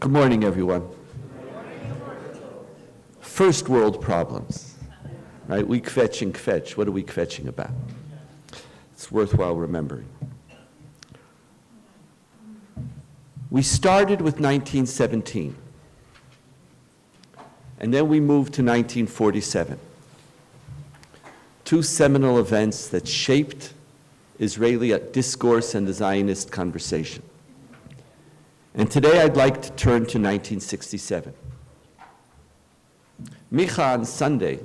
Good morning, everyone. First world problems, right? We kvetch and kvetch. What are we kvetching about? It's worthwhile remembering. We started with 1917, and then we moved to 1947. Two seminal events that shaped Israeli discourse and the Zionist conversation. And today I'd like to turn to 1967. Micha on Sunday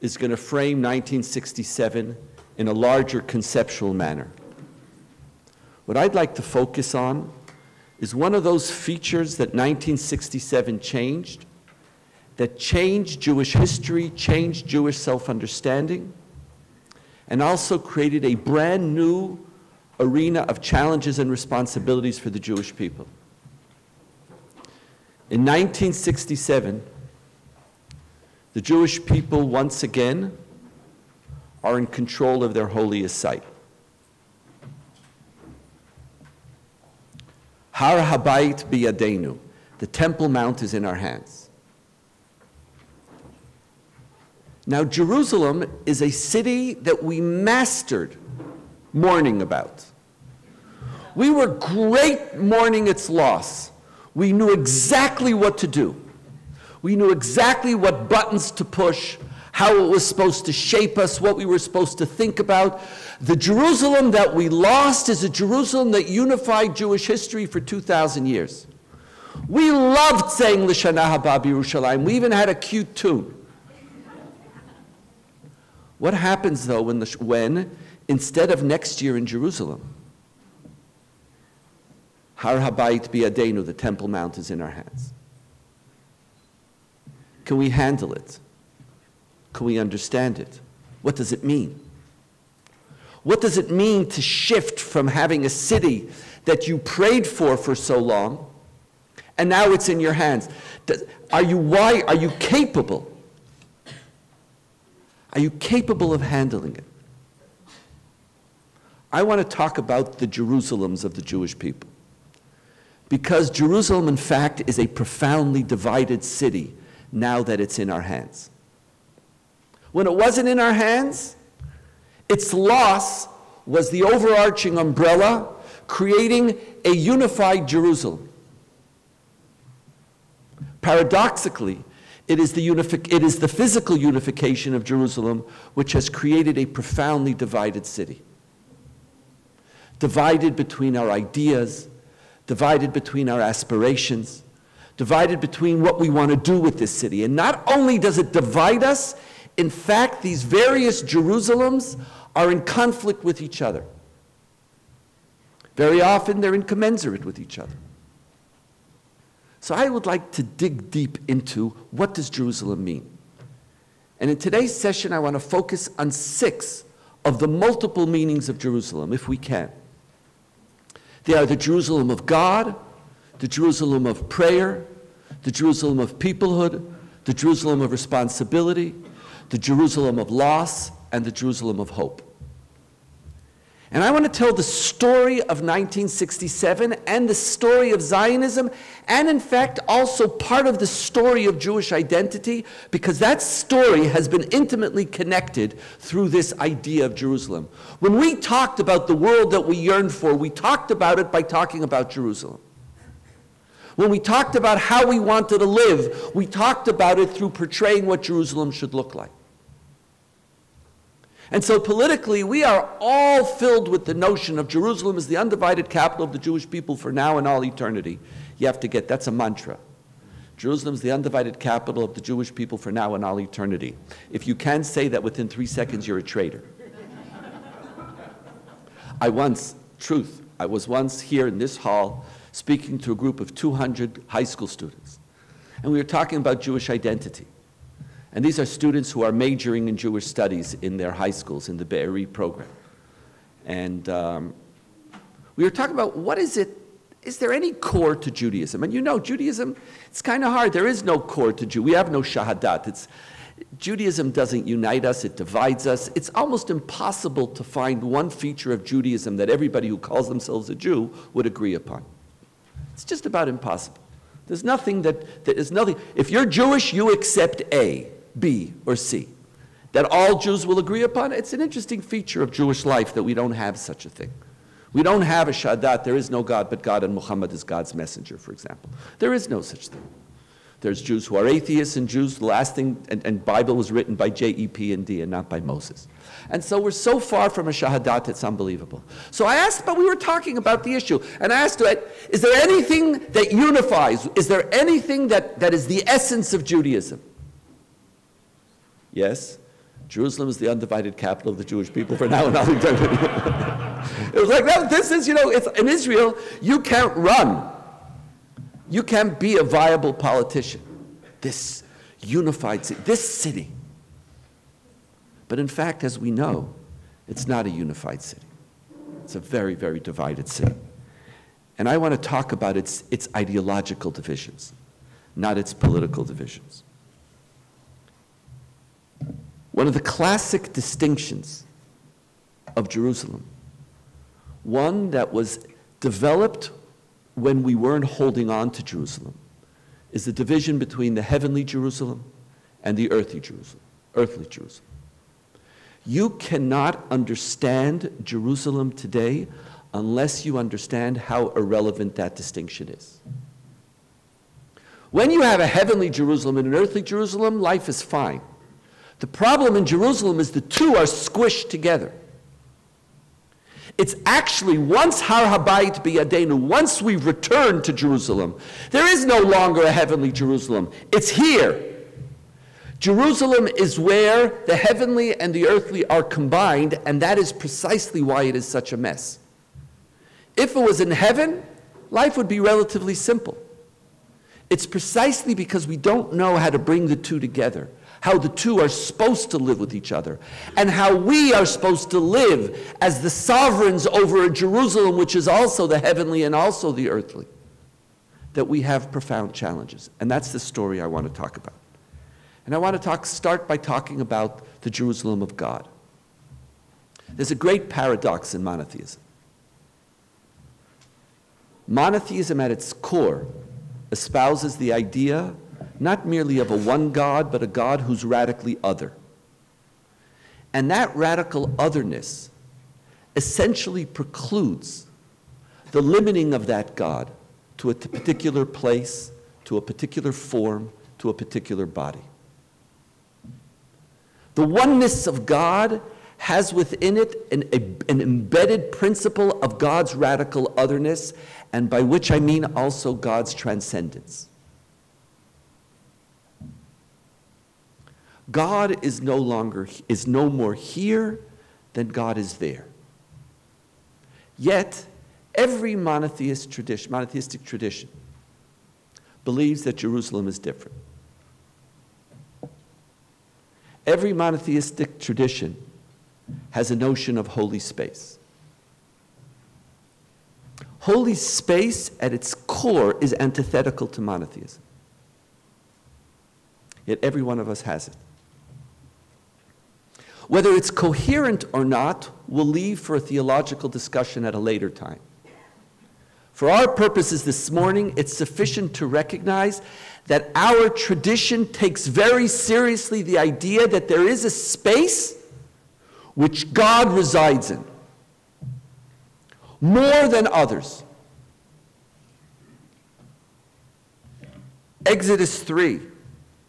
is going to frame 1967 in a larger conceptual manner. What I'd like to focus on is one of those features that 1967 changed, that changed Jewish history, changed Jewish self-understanding, and also created a brand new arena of challenges and responsibilities for the Jewish people. In 1967, the Jewish people once again are in control of their holiest site. Har Habayit biyadenu. The Temple Mount is in our hands. Now, Jerusalem is a city that we mastered mourning about. We were great mourning its loss. We knew exactly what to do. We knew exactly what buttons to push, how it was supposed to shape us, what we were supposed to think about. The Jerusalem that we lost is a Jerusalem that unified Jewish history for 2,000 years. We loved saying Lishana Haba Yerushalayim. We even had a cute tune. What happens though when, the, when instead of next year in Jerusalem, Har Habayit Biadenu, the Temple Mount is in our hands? Can we handle it? Can we understand it? What does it mean? What does it mean to shift from having a city that you prayed for for so long and now it's in your hands? Are you, why, are you capable? Are you capable of handling it? I want to talk about the Jerusalems of the Jewish people. Because Jerusalem, in fact, is a profoundly divided city now that it's in our hands. When it wasn't in our hands, its loss was the overarching umbrella creating a unified Jerusalem. Paradoxically, it is, the it is the physical unification of Jerusalem which has created a profoundly divided city. Divided between our ideas, divided between our aspirations, divided between what we want to do with this city. And not only does it divide us, in fact, these various Jerusalems are in conflict with each other. Very often they're incommensurate with each other. So I would like to dig deep into what does Jerusalem mean? And in today's session, I want to focus on six of the multiple meanings of Jerusalem, if we can. They are the Jerusalem of God, the Jerusalem of prayer, the Jerusalem of peoplehood, the Jerusalem of responsibility, the Jerusalem of loss, and the Jerusalem of hope. And I want to tell the story of 1967 and the story of Zionism, and in fact, also part of the story of Jewish identity, because that story has been intimately connected through this idea of Jerusalem. When we talked about the world that we yearned for, we talked about it by talking about Jerusalem. When we talked about how we wanted to live, we talked about it through portraying what Jerusalem should look like. And so politically, we are all filled with the notion of Jerusalem as the undivided capital of the Jewish people for now and all eternity. You have to get, that's a mantra. Jerusalem is the undivided capital of the Jewish people for now and all eternity. If you can say that within three seconds, you're a traitor. I once, truth, I was once here in this hall speaking to a group of 200 high school students. And we were talking about Jewish identity. And these are students who are majoring in Jewish studies in their high schools, in the Be'eri program. And um, we were talking about what is it, is there any core to Judaism? And you know, Judaism, it's kind of hard. There is no core to Jew. We have no shahadat. It's, Judaism doesn't unite us, it divides us. It's almost impossible to find one feature of Judaism that everybody who calls themselves a Jew would agree upon. It's just about impossible. There's nothing that, there is nothing. If you're Jewish, you accept A, B, or C. That all Jews will agree upon, it's an interesting feature of Jewish life that we don't have such a thing. We don't have a Shahadat, there is no God but God, and Muhammad is God's messenger, for example. There is no such thing. There's Jews who are atheists and Jews, the last thing, and, and Bible was written by J.E.P. and D and not by Moses. And so we're so far from a shahadat, it's unbelievable. So I asked, but we were talking about the issue, and I asked, is there anything that unifies? Is there anything that, that is the essence of Judaism? Yes, Jerusalem is the undivided capital of the Jewish people for now and all eternity. it was like, no, this is, you know, it's, in Israel, you can't run you can't be a viable politician. This unified city, this city. But in fact, as we know, it's not a unified city. It's a very, very divided city. And I want to talk about its, its ideological divisions, not its political divisions. One of the classic distinctions of Jerusalem, one that was developed when we weren't holding on to Jerusalem is the division between the heavenly Jerusalem and the earthly Jerusalem, earthly Jerusalem. You cannot understand Jerusalem today unless you understand how irrelevant that distinction is. When you have a heavenly Jerusalem and an earthly Jerusalem, life is fine. The problem in Jerusalem is the two are squished together. It's actually once Har Habayit biyadenu, once we return to Jerusalem, there is no longer a heavenly Jerusalem. It's here. Jerusalem is where the heavenly and the earthly are combined, and that is precisely why it is such a mess. If it was in heaven, life would be relatively simple. It's precisely because we don't know how to bring the two together how the two are supposed to live with each other, and how we are supposed to live as the sovereigns over a Jerusalem which is also the heavenly and also the earthly, that we have profound challenges. And that's the story I want to talk about. And I want to talk, start by talking about the Jerusalem of God. There's a great paradox in monotheism. Monotheism at its core espouses the idea not merely of a one God, but a God who's radically other. And that radical otherness essentially precludes the limiting of that God to a particular place, to a particular form, to a particular body. The oneness of God has within it an, a, an embedded principle of God's radical otherness, and by which I mean also God's transcendence. God is no longer is no more here than God is there. Yet, every monotheist tradition, monotheistic tradition believes that Jerusalem is different. Every monotheistic tradition has a notion of holy space. Holy space at its core is antithetical to monotheism. Yet every one of us has it. Whether it's coherent or not, we'll leave for a theological discussion at a later time. For our purposes this morning, it's sufficient to recognize that our tradition takes very seriously the idea that there is a space which God resides in, more than others. Exodus 3,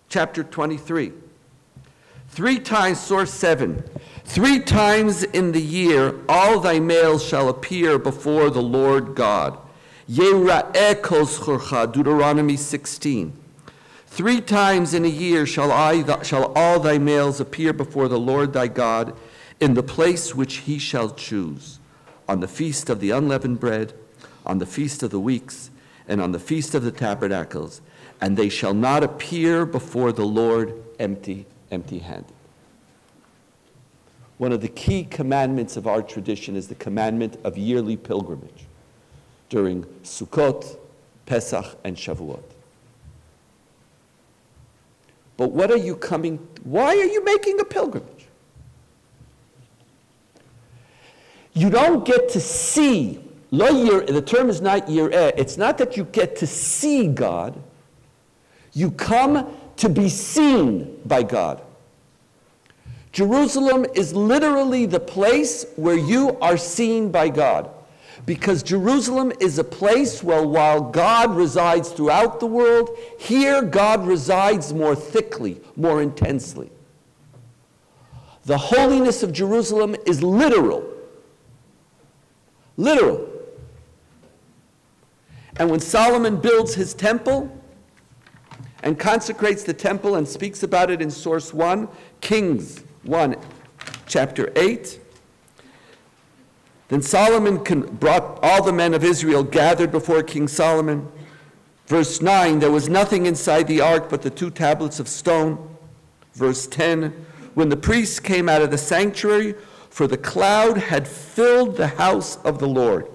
chapter 23. Three times, source 7. Three times in the year all thy males shall appear before the Lord God. Yera'e Deuteronomy 16. Three times in a year shall, I, shall all thy males appear before the Lord thy God in the place which he shall choose, on the feast of the unleavened bread, on the feast of the weeks, and on the feast of the tabernacles, and they shall not appear before the Lord empty empty handed. One of the key commandments of our tradition is the commandment of yearly pilgrimage during Sukkot, Pesach, and Shavuot. But what are you coming, why are you making a pilgrimage? You don't get to see, the term is not yireh, it's not that you get to see God, You come to be seen by God. Jerusalem is literally the place where you are seen by God. Because Jerusalem is a place where while God resides throughout the world, here God resides more thickly, more intensely. The holiness of Jerusalem is literal. Literal. And when Solomon builds his temple and consecrates the temple and speaks about it in source 1, Kings 1, chapter 8, then Solomon brought all the men of Israel gathered before King Solomon. Verse 9, there was nothing inside the ark but the two tablets of stone. Verse 10, when the priests came out of the sanctuary, for the cloud had filled the house of the Lord,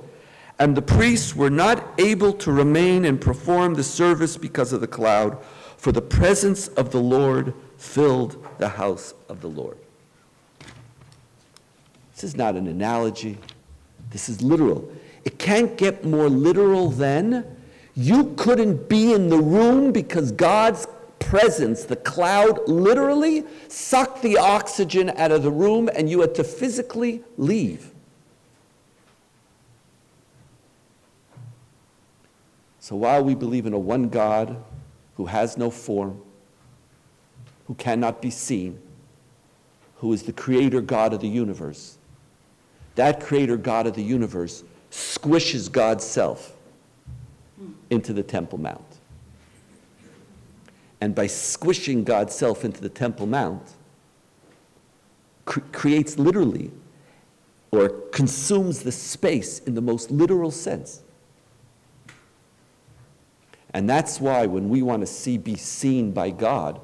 and the priests were not able to remain and perform the service because of the cloud, for the presence of the Lord filled the house of the Lord. This is not an analogy. This is literal. It can't get more literal than you couldn't be in the room because God's presence, the cloud, literally sucked the oxygen out of the room and you had to physically leave. So while we believe in a one God who has no form, who cannot be seen, who is the creator God of the universe, that creator God of the universe squishes God's self into the Temple Mount. And by squishing God's self into the Temple Mount, cr creates literally or consumes the space in the most literal sense. And that's why when we want to see, be seen by God,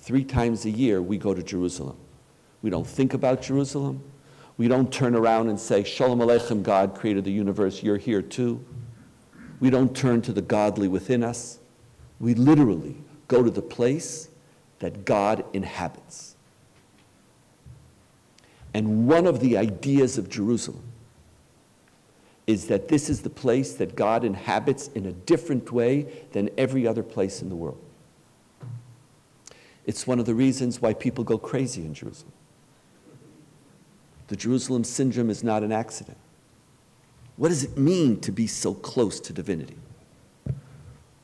three times a year we go to Jerusalem. We don't think about Jerusalem. We don't turn around and say, Shalom Aleichem, God created the universe, you're here too. We don't turn to the godly within us. We literally go to the place that God inhabits. And one of the ideas of Jerusalem is that this is the place that God inhabits in a different way than every other place in the world. It's one of the reasons why people go crazy in Jerusalem. The Jerusalem syndrome is not an accident. What does it mean to be so close to divinity?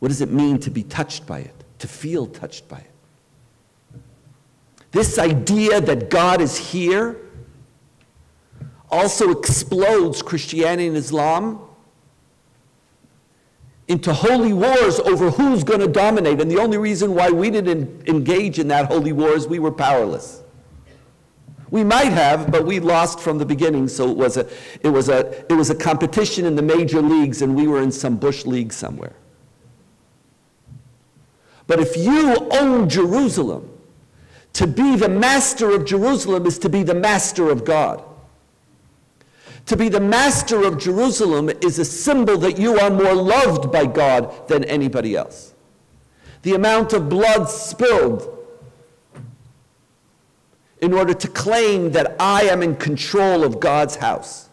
What does it mean to be touched by it, to feel touched by it? This idea that God is here also explodes Christianity and Islam into holy wars over who's going to dominate. And the only reason why we didn't engage in that holy war is we were powerless. We might have, but we lost from the beginning, so it was a, it was a, it was a competition in the major leagues, and we were in some bush league somewhere. But if you own Jerusalem, to be the master of Jerusalem is to be the master of God. To be the master of Jerusalem is a symbol that you are more loved by God than anybody else. The amount of blood spilled in order to claim that I am in control of God's house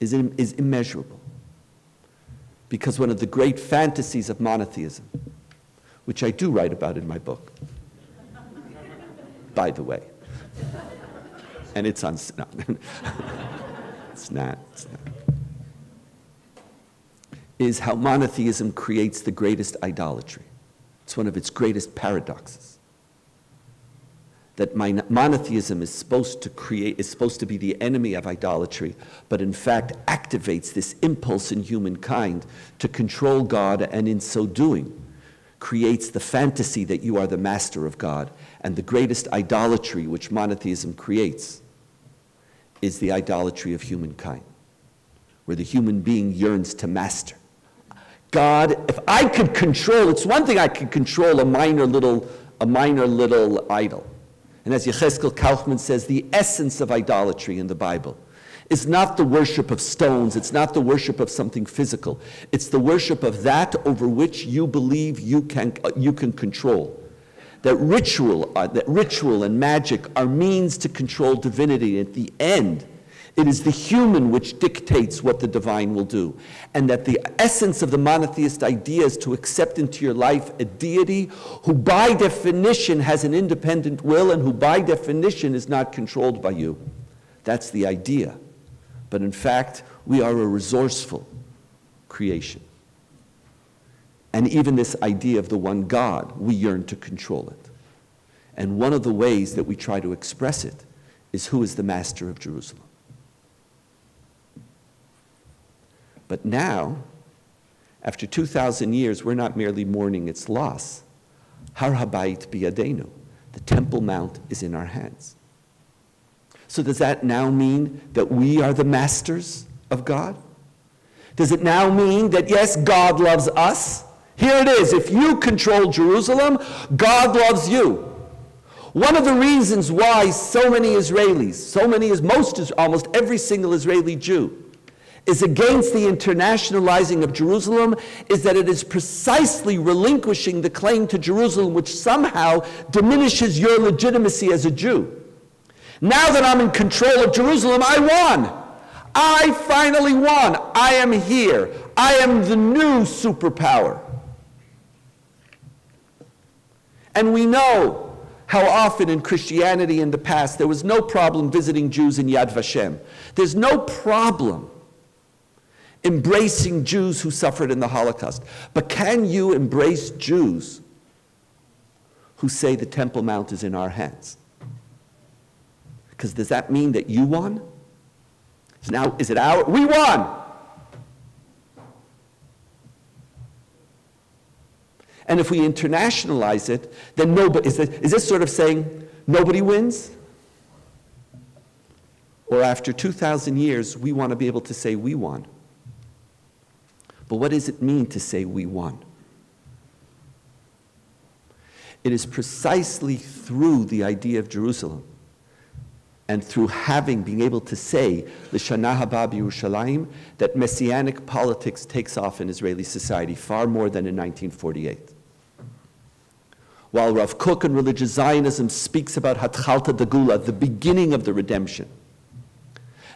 is, is immeasurable. Because one of the great fantasies of monotheism, which I do write about in my book, by the way, and it's on, no, it's not, it's not, is how monotheism creates the greatest idolatry. It's one of its greatest paradoxes. That monotheism is supposed to create is supposed to be the enemy of idolatry but in fact activates this impulse in humankind to control god and in so doing creates the fantasy that you are the master of god and the greatest idolatry which monotheism creates is the idolatry of humankind where the human being yearns to master god if i could control it's one thing i could control a minor little a minor little idol and as Yechezkel Kaufmann says, the essence of idolatry in the Bible is not the worship of stones, it's not the worship of something physical. It's the worship of that over which you believe you can, you can control. That ritual, uh, that ritual and magic are means to control divinity. At the end, It is the human which dictates what the divine will do. And that the essence of the monotheist idea is to accept into your life a deity who, by definition, has an independent will and who, by definition, is not controlled by you. That's the idea. But in fact, we are a resourceful creation. And even this idea of the one God, we yearn to control it. And one of the ways that we try to express it is who is the master of Jerusalem. But now, after 2,000 years, we're not merely mourning its loss. Har Habayit biyadenu. The Temple Mount is in our hands. So does that now mean that we are the masters of God? Does it now mean that, yes, God loves us? Here it is. If you control Jerusalem, God loves you. One of the reasons why so many Israelis, so many as most, almost every single Israeli Jew, is against the internationalizing of Jerusalem is that it is precisely relinquishing the claim to Jerusalem, which somehow diminishes your legitimacy as a Jew. Now that I'm in control of Jerusalem, I won. I finally won. I am here. I am the new superpower. And we know how often in Christianity in the past there was no problem visiting Jews in Yad Vashem. There's no problem embracing Jews who suffered in the Holocaust. But can you embrace Jews who say the Temple Mount is in our hands? Because does that mean that you won? Now, is it our? We won! And if we internationalize it, then nobody, is, is this sort of saying nobody wins? Or after 2,000 years, we want to be able to say we won. But what does it mean to say we won? It is precisely through the idea of Jerusalem and through having, being able to say, the Shana Yerushalayim, that messianic politics takes off in Israeli society far more than in 1948. While Rav Kook and religious Zionism speaks about Atchalta DeGeulah, the beginning of the redemption,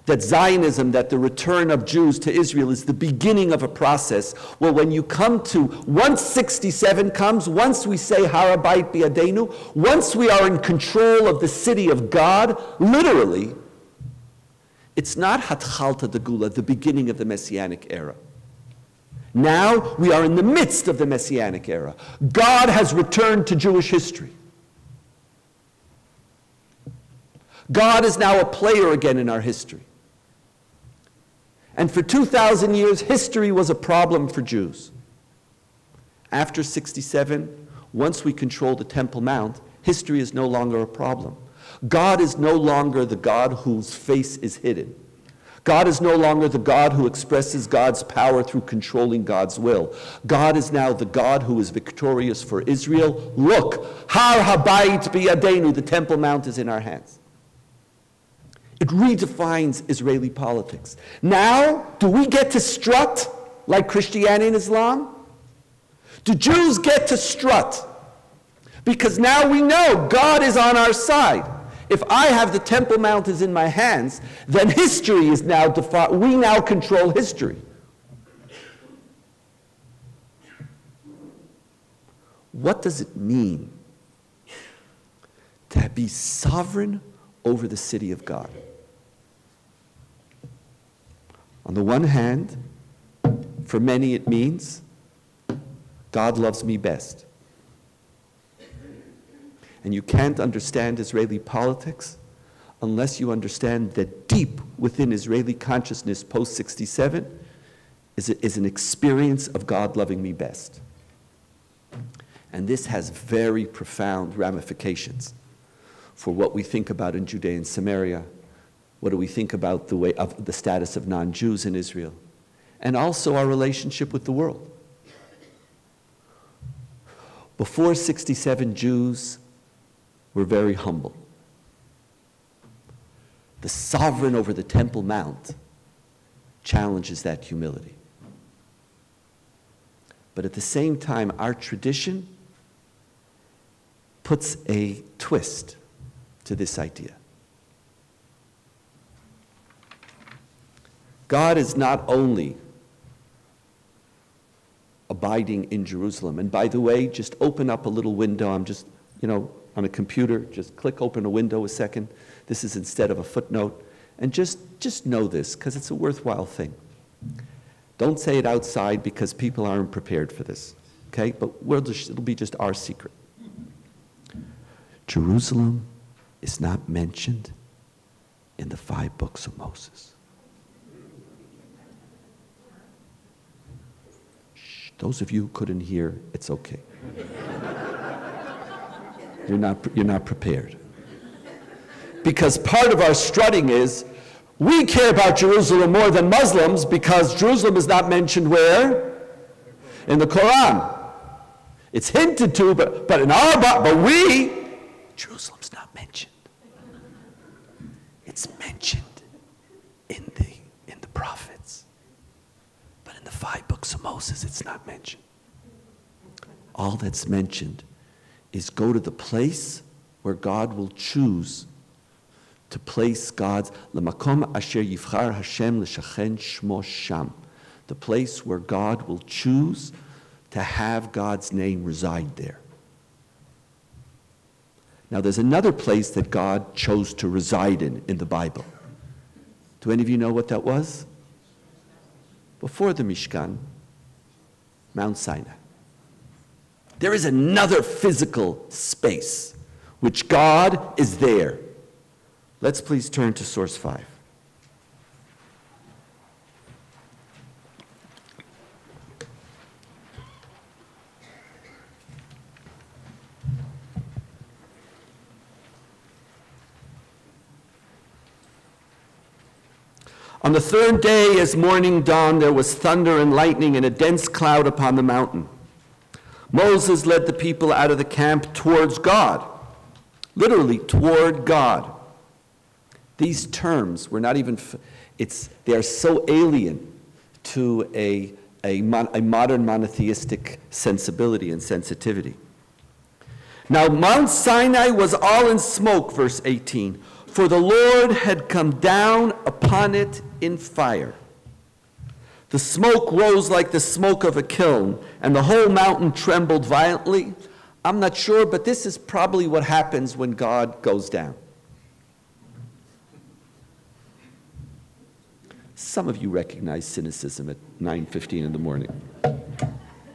that Zionism, that the return of Jews to Israel is the beginning of a process. Well, when you come to, once 67 comes, once we say Har Habayit Biadenu, once we are in control of the city of God, literally, it's not Atchalta DeGeulah, the beginning of the Messianic era. Now we are in the midst of the Messianic era. God has returned to Jewish history. God is now a player again in our history. And for 2,000 years, history was a problem for Jews. After 67, once we control the Temple Mount, history is no longer a problem. God is no longer the God whose face is hidden. God is no longer the God who expresses God's power through controlling God's will. God is now the God who is victorious for Israel. Look, Har Habayit biyadenu, the Temple Mount is in our hands. It redefines Israeli politics. Now, do we get to strut like Christianity and Islam? Do Jews get to strut? Because now we know God is on our side. If I have the Temple Mount is in my hands, then history is now defined. We now control history. What does it mean to be sovereign over the city of God? On the one hand, for many it means God loves me best. And you can't understand Israeli politics unless you understand that deep within Israeli consciousness post 67 is, is an experience of God loving me best. And this has very profound ramifications for what we think about in Judea and Samaria what do we think about the way of the status of non-Jews in Israel? And also our relationship with the world. Before 67, Jews were very humble. The sovereign over the Temple Mount challenges that humility. But at the same time, our tradition puts a twist to this idea. God is not only abiding in Jerusalem. And by the way, just open up a little window. I'm just, you know, on a computer, just click open a window a second. This is instead of a footnote. And just, just know this, because it's a worthwhile thing. Don't say it outside because people aren't prepared for this. Okay? But we'll just, it'll be just our secret. Jerusalem is not mentioned in the five books of Moses. Shh, those of you who couldn't hear, it's okay. You're, not, you're not prepared. Because part of our strutting is we care about Jerusalem more than Muslims because Jerusalem is not mentioned where? In the Quran. It's hinted to, but, but in our, but we, Jerusalem's not mentioned. It's mentioned in the, in the prophets. But in the five books of Moses, it's not mentioned. All that's mentioned is go to the place where God will choose to place God's lemakom asher Hashem shmo sham, the place where God will choose to have God's name reside there. Now, there's another place that God chose to reside in in the Bible. Do any of you know what that was? Before the Mishkan, Mount Sinai. There is another physical space which God is there. Let's please turn to source 5. On the third day, as morning dawned, there was thunder and lightning and a dense cloud upon the mountain. Moses led the people out of the camp towards God, literally toward God. These terms were not even, it's, they are so alien to a, a, mon, a modern monotheistic sensibility and sensitivity. Now, Mount Sinai was all in smoke, verse 18, for the Lord had come down upon it in fire. The smoke rose like the smoke of a kiln, and the whole mountain trembled violently. I'm not sure, but this is probably what happens when God goes down. Some of you recognize cynicism at 9:15 in the morning.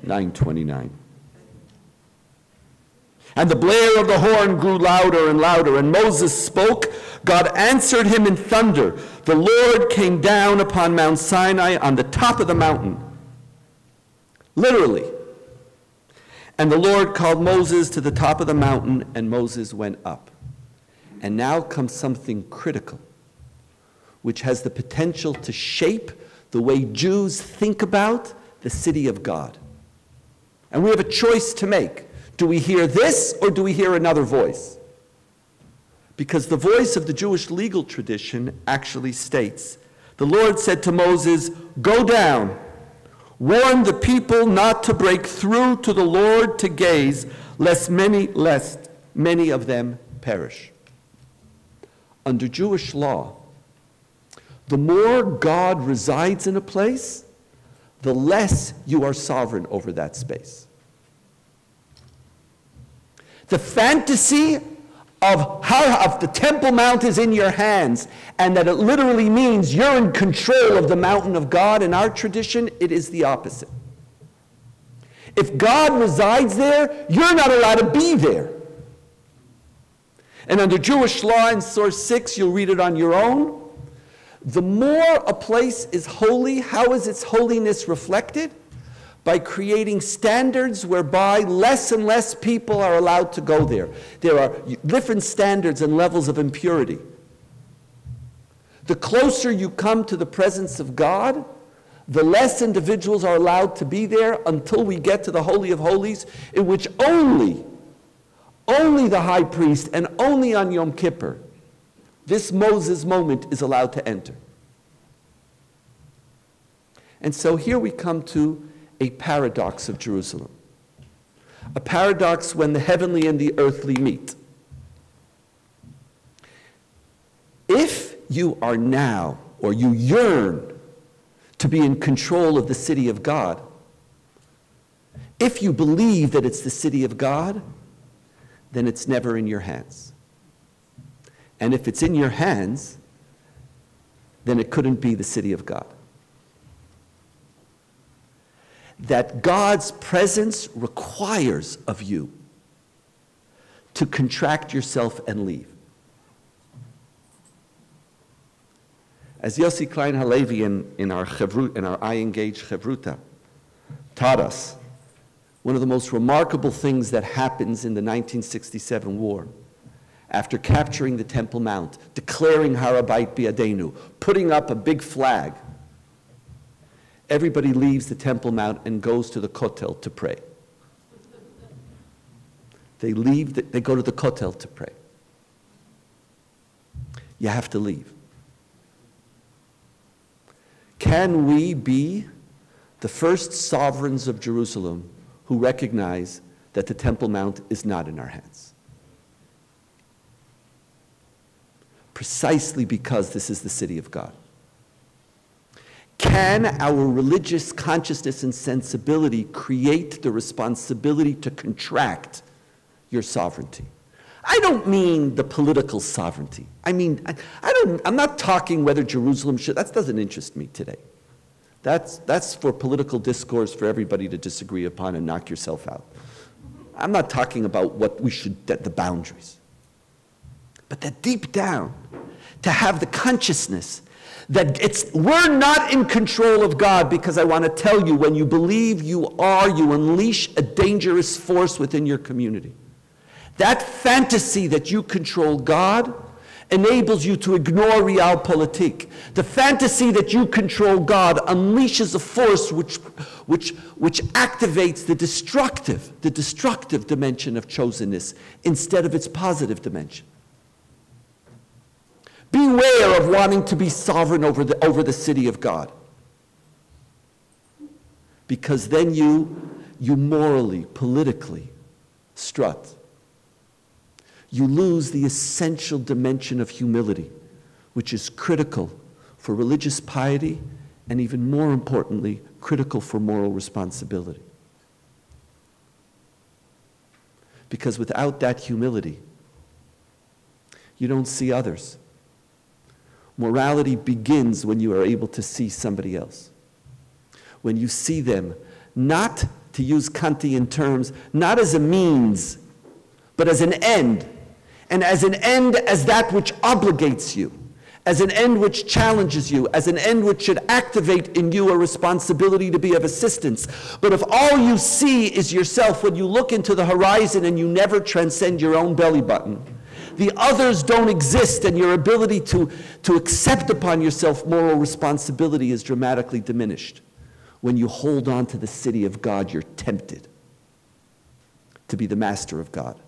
9:29. And the blare of the horn grew louder and louder, and Moses spoke. God answered him in thunder. The Lord came down upon Mount Sinai on the top of the mountain. Literally. And the Lord called Moses to the top of the mountain, and Moses went up. And now comes something critical, which has the potential to shape the way Jews think about the city of God. And we have a choice to make. Do we hear this or do we hear another voice? Because the voice of the Jewish legal tradition actually states the Lord said to Moses, Go down, warn the people not to break through to the Lord to gaze, lest many, lest many of them perish. Under Jewish law, the more God resides in a place, the less you are sovereign over that space. The fantasy of how of the Temple Mount is in your hands, and that it literally means you're in control of the mountain of God. In our tradition, it is the opposite. If God resides there, you're not allowed to be there. And under Jewish law in source 6, you'll read it on your own. The more a place is holy, how is its holiness reflected? By creating standards whereby less and less people are allowed to go there. There are different standards and levels of impurity. The closer you come to the presence of God, the less individuals are allowed to be there until we get to the Holy of Holies, in which only, only the high priest and only on Yom Kippur, this Moses moment is allowed to enter. And so here we come to a paradox of Jerusalem. A paradox when the heavenly and the earthly meet. If you are now, or you yearn to be in control of the city of God, if you believe that it's the city of God, then it's never in your hands. And if it's in your hands, then it couldn't be the city of God. That God's presence requires of you to contract yourself and leave. As Yossi Klein Halevi in, in, our, in our iEngage Chevruta taught us, one of the most remarkable things that happens in the 1967 war, after capturing the Temple Mount, declaring Harabait Biadenu, putting up a big flag, everybody leaves the Temple Mount and goes to the Kotel to pray. They leave, the, they go to the Kotel to pray. You have to leave. Can we be the first sovereigns of Jerusalem who recognize that the Temple Mount is not in our hands. Precisely because this is the city of God. Can our religious consciousness and sensibility create the responsibility to contract your sovereignty? I don't mean the political sovereignty. I mean, I, I don't, I'm not talking whether Jerusalem should, that doesn't interest me today. That's, that's for political discourse for everybody to disagree upon and knock yourself out. I'm not talking about what we should, that the boundaries. But that deep down, to have the consciousness that it's, we're not in control of God because I want to tell you, when you believe you are, you unleash a dangerous force within your community. That fantasy that you control God enables you to ignore realpolitik. The fantasy that you control God unleashes a force which, which, which activates the destructive, the destructive dimension of chosenness instead of its positive dimension. Beware of wanting to be sovereign over the, over the city of God. Because then you, you morally, politically strut you lose the essential dimension of humility, which is critical for religious piety and even more importantly, critical for moral responsibility. Because without that humility, you don't see others. Morality begins when you are able to see somebody else. When you see them, not to use Kantian terms, not as a means, but as an end and as an end as that which obligates you, as an end which challenges you, as an end which should activate in you a responsibility to be of assistance. But if all you see is yourself when you look into the horizon and you never transcend your own belly button, the others don't exist and your ability to, to accept upon yourself moral responsibility is dramatically diminished. When you hold on to the city of God, you're tempted to be the master of God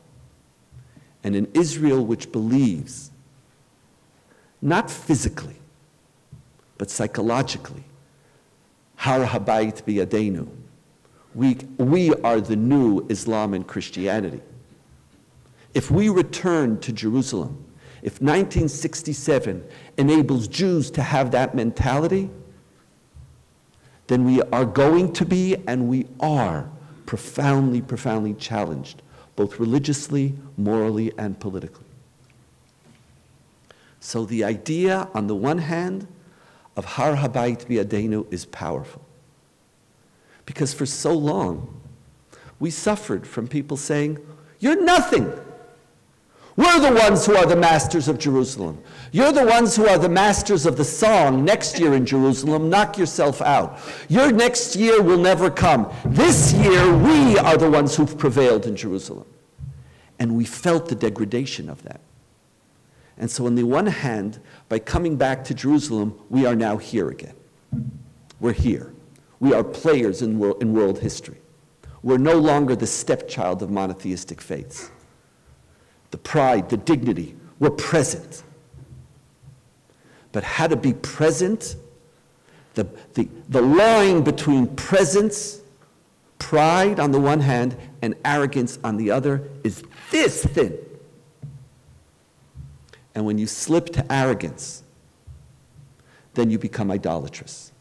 and in Israel which believes, not physically, but psychologically, Har Habayit biyadenu. We, we are the new Islam and Christianity. If we return to Jerusalem, if 1967 enables Jews to have that mentality, then we are going to be and we are profoundly, profoundly challenged both religiously, morally, and politically. So the idea, on the one hand, of Har Habayit Biadenu is powerful. Because for so long, we suffered from people saying, You're nothing. We're the ones who are the masters of Jerusalem. You're the ones who are the masters of the song next year in Jerusalem. Knock yourself out. Your next year will never come. This year, we are the ones who've prevailed in Jerusalem. And we felt the degradation of that. And so, on the one hand, by coming back to Jerusalem, we are now here again. We're here. We are players in world, in world history. We're no longer the stepchild of monotheistic faiths the pride, the dignity, were present. But how to be present, the, the, the line between presence, pride on the one hand, and arrogance on the other is this thin. And when you slip to arrogance, then you become idolatrous.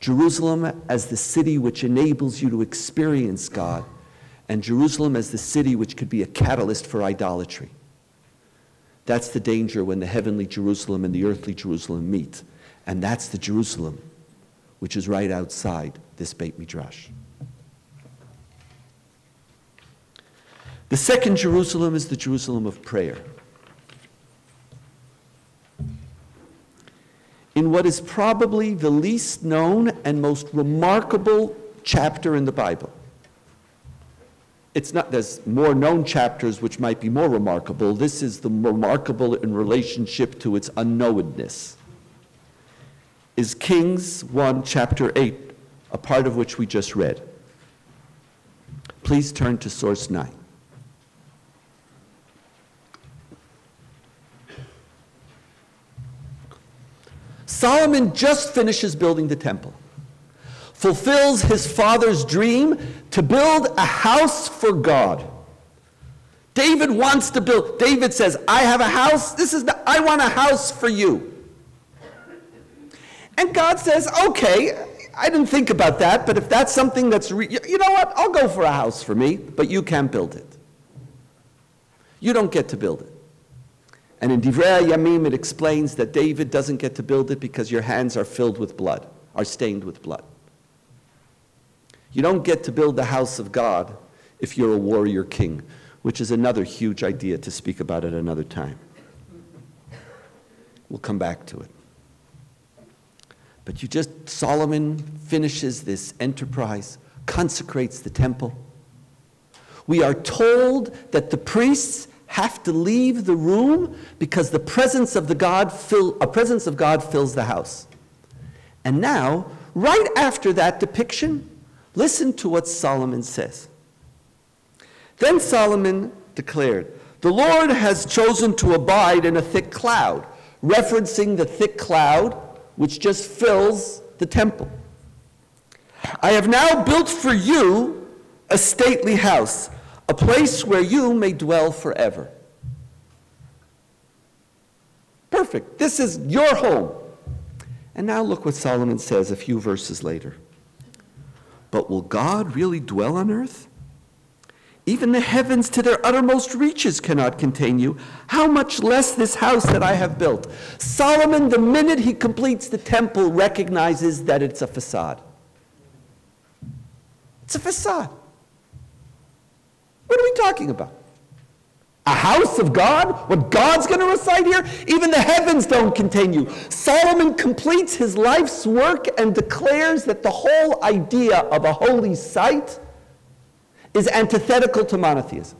Jerusalem as the city which enables you to experience God, and Jerusalem as the city which could be a catalyst for idolatry. That's the danger when the heavenly Jerusalem and the earthly Jerusalem meet. And that's the Jerusalem which is right outside this Beit Midrash. The second Jerusalem is the Jerusalem of prayer. In what is probably the least known and most remarkable chapter in the Bible. It's not, there's more known chapters which might be more remarkable. This is the remarkable in relationship to its unknowedness. Is Kings 1, chapter 8, a part of which we just read. Please turn to source 9. Solomon just finishes building the temple, fulfills his father's dream to build a house for God. David wants to build, David says, I have a house, this is the, I want a house for you. And God says, okay, I didn't think about that, but if that's something that's, you know what, I'll go for a house for me, but you can't build it. You don't get to build it. And in Divrei Yamim, it explains that David doesn't get to build it because your hands are filled with blood, are stained with blood. You don't get to build the house of God if you're a warrior king, which is another huge idea to speak about at another time. We'll come back to it. But you just, Solomon finishes this enterprise, consecrates the temple. We are told that the priests have to leave the room because the presence of the God fill, a presence of God fills the house. And now, right after that depiction, listen to what Solomon says. Then Solomon declared, The Lord has chosen to abide in a thick cloud, referencing the thick cloud which just fills the temple. I have now built for you a stately house a place where you may dwell forever. Perfect. This is your home. And now look what Solomon says a few verses later. But will God really dwell on earth? Even the heavens to their uttermost reaches cannot contain you. How much less this house that I have built? Solomon, the minute he completes the temple, recognizes that it's a facade. It's a facade. What are we talking about? A house of God? What God's going to recite here? Even the heavens don't contain you. Solomon completes his life's work and declares that the whole idea of a holy site is antithetical to monotheism.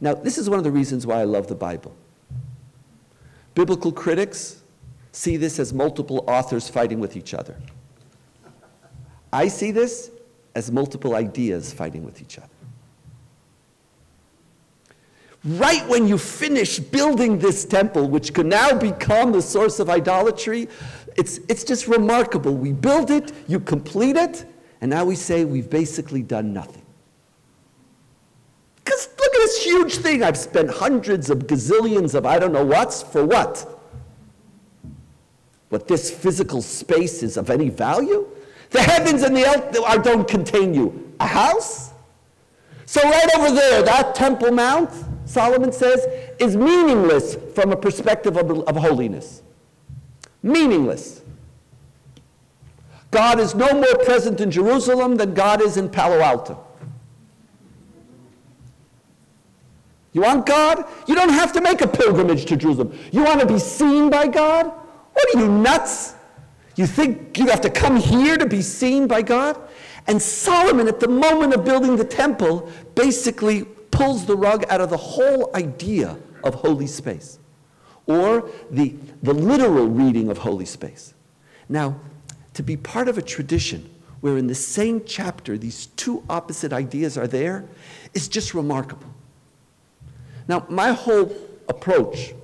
Now, this is one of the reasons why I love the Bible. Biblical critics see this as multiple authors fighting with each other. I see this as multiple ideas fighting with each other. Right when you finish building this temple, which can now become the source of idolatry, it's, it's just remarkable. We build it, you complete it, and now we say we've basically done nothing. Because look at this huge thing. I've spent hundreds of gazillions of I don't know what's for what? What this physical space is of any value? The heavens and the earth don't contain you. A house? So, right over there, that Temple Mount, Solomon says, is meaningless from a perspective of, of holiness. Meaningless. God is no more present in Jerusalem than God is in Palo Alto. You want God? You don't have to make a pilgrimage to Jerusalem. You want to be seen by God? What are you, nuts? You think you have to come here to be seen by God? And Solomon, at the moment of building the temple, basically pulls the rug out of the whole idea of holy space, or the, the literal reading of holy space. Now, to be part of a tradition where in the same chapter these two opposite ideas are there is just remarkable. Now, my whole approach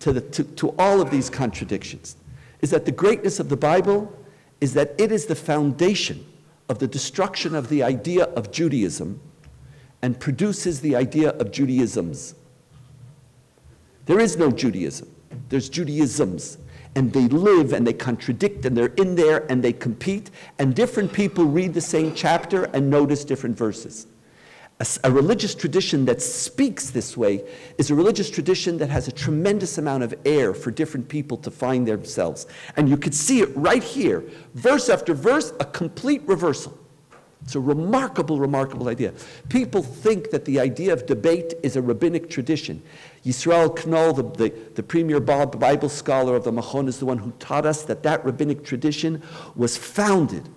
to, the, to, to all of these contradictions is that the greatness of the Bible is that it is the foundation of the destruction of the idea of Judaism and produces the idea of Judaisms. There is no Judaism, there's Judaisms. and they live and they contradict and they're in there and they compete, and different people read the same chapter and notice different verses. A, a, religious tradition that speaks this way is a religious tradition that has a tremendous amount of air for different people to find themselves. And you could see it right here, verse after verse, a complete reversal. It's a remarkable, remarkable idea. People think that the idea of debate is a rabbinic tradition. Yisrael Knohl, the, the, the premier Bible scholar of the Machon, is the one who taught us that that rabbinic tradition was founded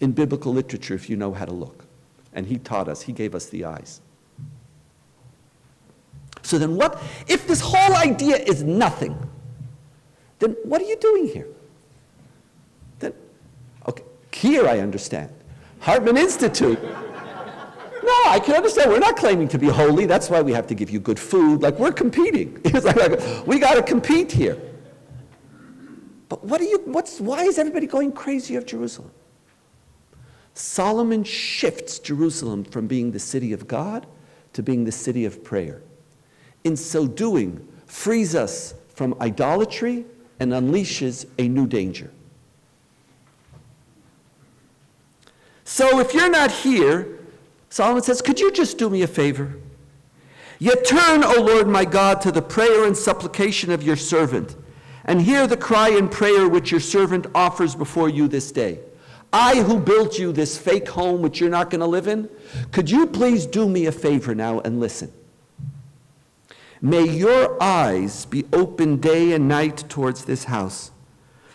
in biblical literature, if you know how to look. And he taught us, he gave us the eyes. So then, what if this whole idea is nothing? Then what are you doing here? Then, okay, here I understand. Hartman Institute. No, I can understand. We're not claiming to be holy. That's why we have to give you good food. Like we're competing. It's like, we got to compete here. But what are you? What's? Why is everybody going crazy of Jerusalem? Solomon shifts Jerusalem from being the city of God to being the city of prayer. In so doing, frees us from idolatry and unleashes a new danger. So if you're not here, Solomon says, Could you just do me a favor? Yet turn, O Lord my God, to the prayer and supplication of your servant, and hear the cry and prayer which your servant offers before you this day. I who built you this fake home which you're not going to live in, could you please do me a favor now and listen? May your eyes be open day and night towards this house,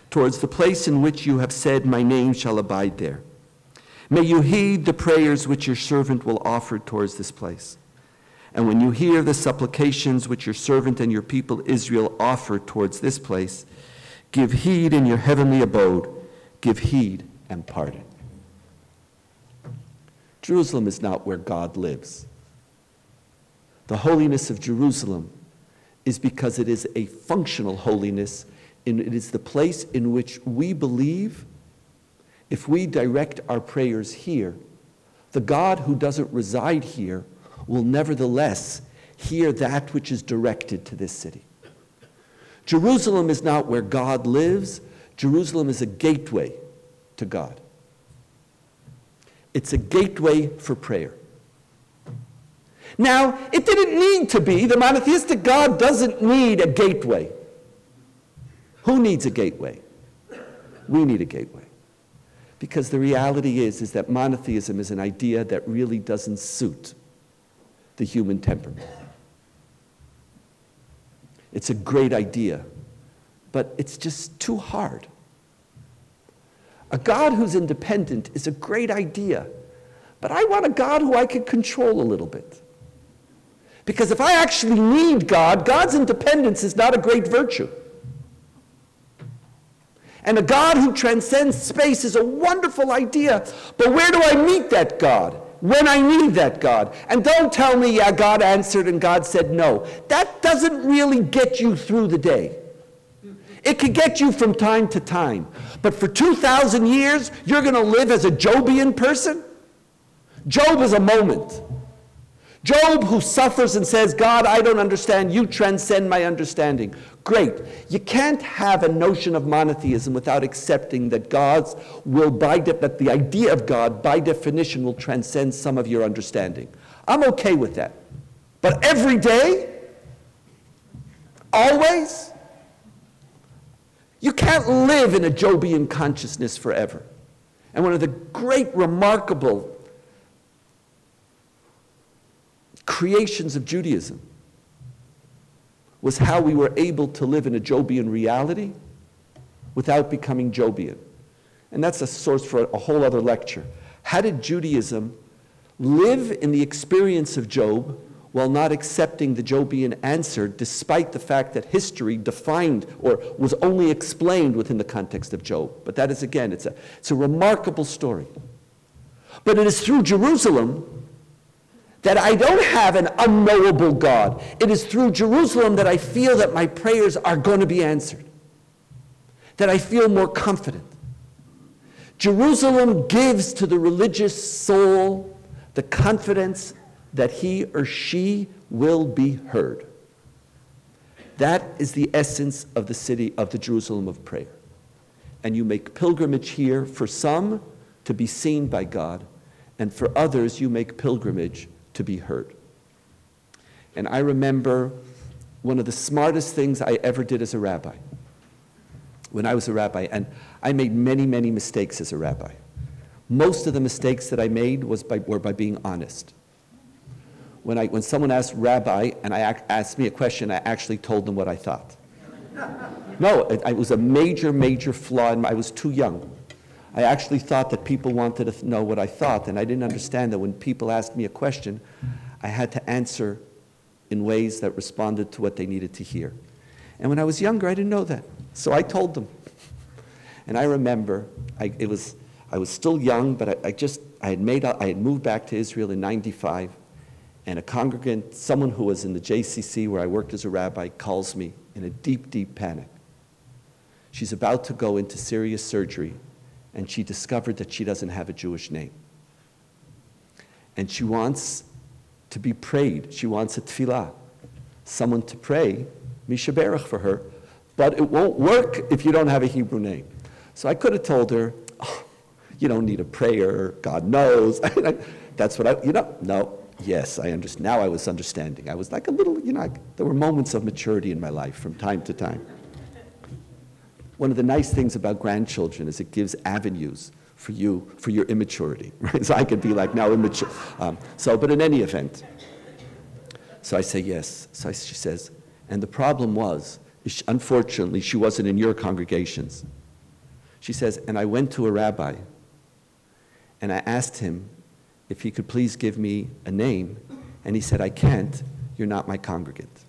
towards the place in which you have said, My name shall abide there. May you heed the prayers which your servant will offer towards this place. And when you hear the supplications which your servant and your people Israel offer towards this place, give heed in your heavenly abode, give heed and pardon. Jerusalem is not where God lives. The holiness of Jerusalem is because it is a functional holiness, and it is the place in which we believe if we direct our prayers here, the God who doesn't reside here will nevertheless hear that which is directed to this city. Jerusalem is not where God lives, Jerusalem is a gateway to God. It's a gateway for prayer. Now, it didn't need to be. The monotheistic God doesn't need a gateway. Who needs a gateway? We need a gateway. Because the reality is, is that monotheism is an idea that really doesn't suit the human temperament. It's a great idea, but it's just too hard. A God who's independent is a great idea, but I want a God who I can control a little bit. Because if I actually need God, God's independence is not a great virtue. And a God who transcends space is a wonderful idea. But where do I meet that God? When I need that God. And don't tell me, yeah, God answered and God said no. That doesn't really get you through the day. It could get you from time to time. But for 2,000 years, you're going to live as a Jobian person? Job is a moment. Job, who suffers and says, God, I don't understand, you transcend my understanding. Great. You can't have a notion of monotheism without accepting that God's will, by that the idea of God, by definition, will transcend some of your understanding. I'm okay with that. But every day, always, you can't live in a Jobian consciousness forever. And one of the great, remarkable creations of Judaism was how we were able to live in a Jobian reality without becoming Jobian. And that's a source for a whole other lecture. How did Judaism live in the experience of Job while not accepting the Jobian answer, despite the fact that history defined or was only explained within the context of Job? But that is, again, it's a, it's a remarkable story. But it is through Jerusalem that I don't have an unknowable God. It is through Jerusalem that I feel that my prayers are going to be answered, that I feel more confident. Jerusalem gives to the religious soul the confidence that he or she will be heard. That is the essence of the city of the Jerusalem of prayer. And you make pilgrimage here for some to be seen by God, and for others, you make pilgrimage to be heard. And I remember one of the smartest things I ever did as a rabbi when I was a rabbi, and I made many, many mistakes as a rabbi. Most of the mistakes that I made was by, were by being honest. When, I, when someone asked rabbi and I asked me a question, I actually told them what I thought. No, it, it was a major, major flaw, and I was too young. I actually thought that people wanted to know what I thought, and I didn't understand that when people asked me a question, I had to answer in ways that responded to what they needed to hear. And when I was younger, I didn't know that. So I told them. And I remember, I, it was, I was still young, but I, I just, I had, made, I had moved back to Israel in 95, and a congregant, someone who was in the JCC where I worked as a rabbi, calls me in a deep, deep panic. She's about to go into serious surgery, and she discovered that she doesn't have a Jewish name. And she wants to be prayed. She wants a tefillah, someone to pray, Mishaberach for her, but it won't work if you don't have a Hebrew name. So I could have told her, oh, you don't need a prayer, God knows. That's what I, you know, no, yes, I understand. Now I was understanding. I was like a little, you know, I, there were moments of maturity in my life from time to time. One of the nice things about grandchildren is it gives avenues for you, for your immaturity, right? So I could be like now immature. Um, so, but in any event, so I say yes. So I, she says, and the problem was, unfortunately, she wasn't in your congregations. She says, and I went to a rabbi and I asked him if he could please give me a name, and he said, I can't, you're not my congregant.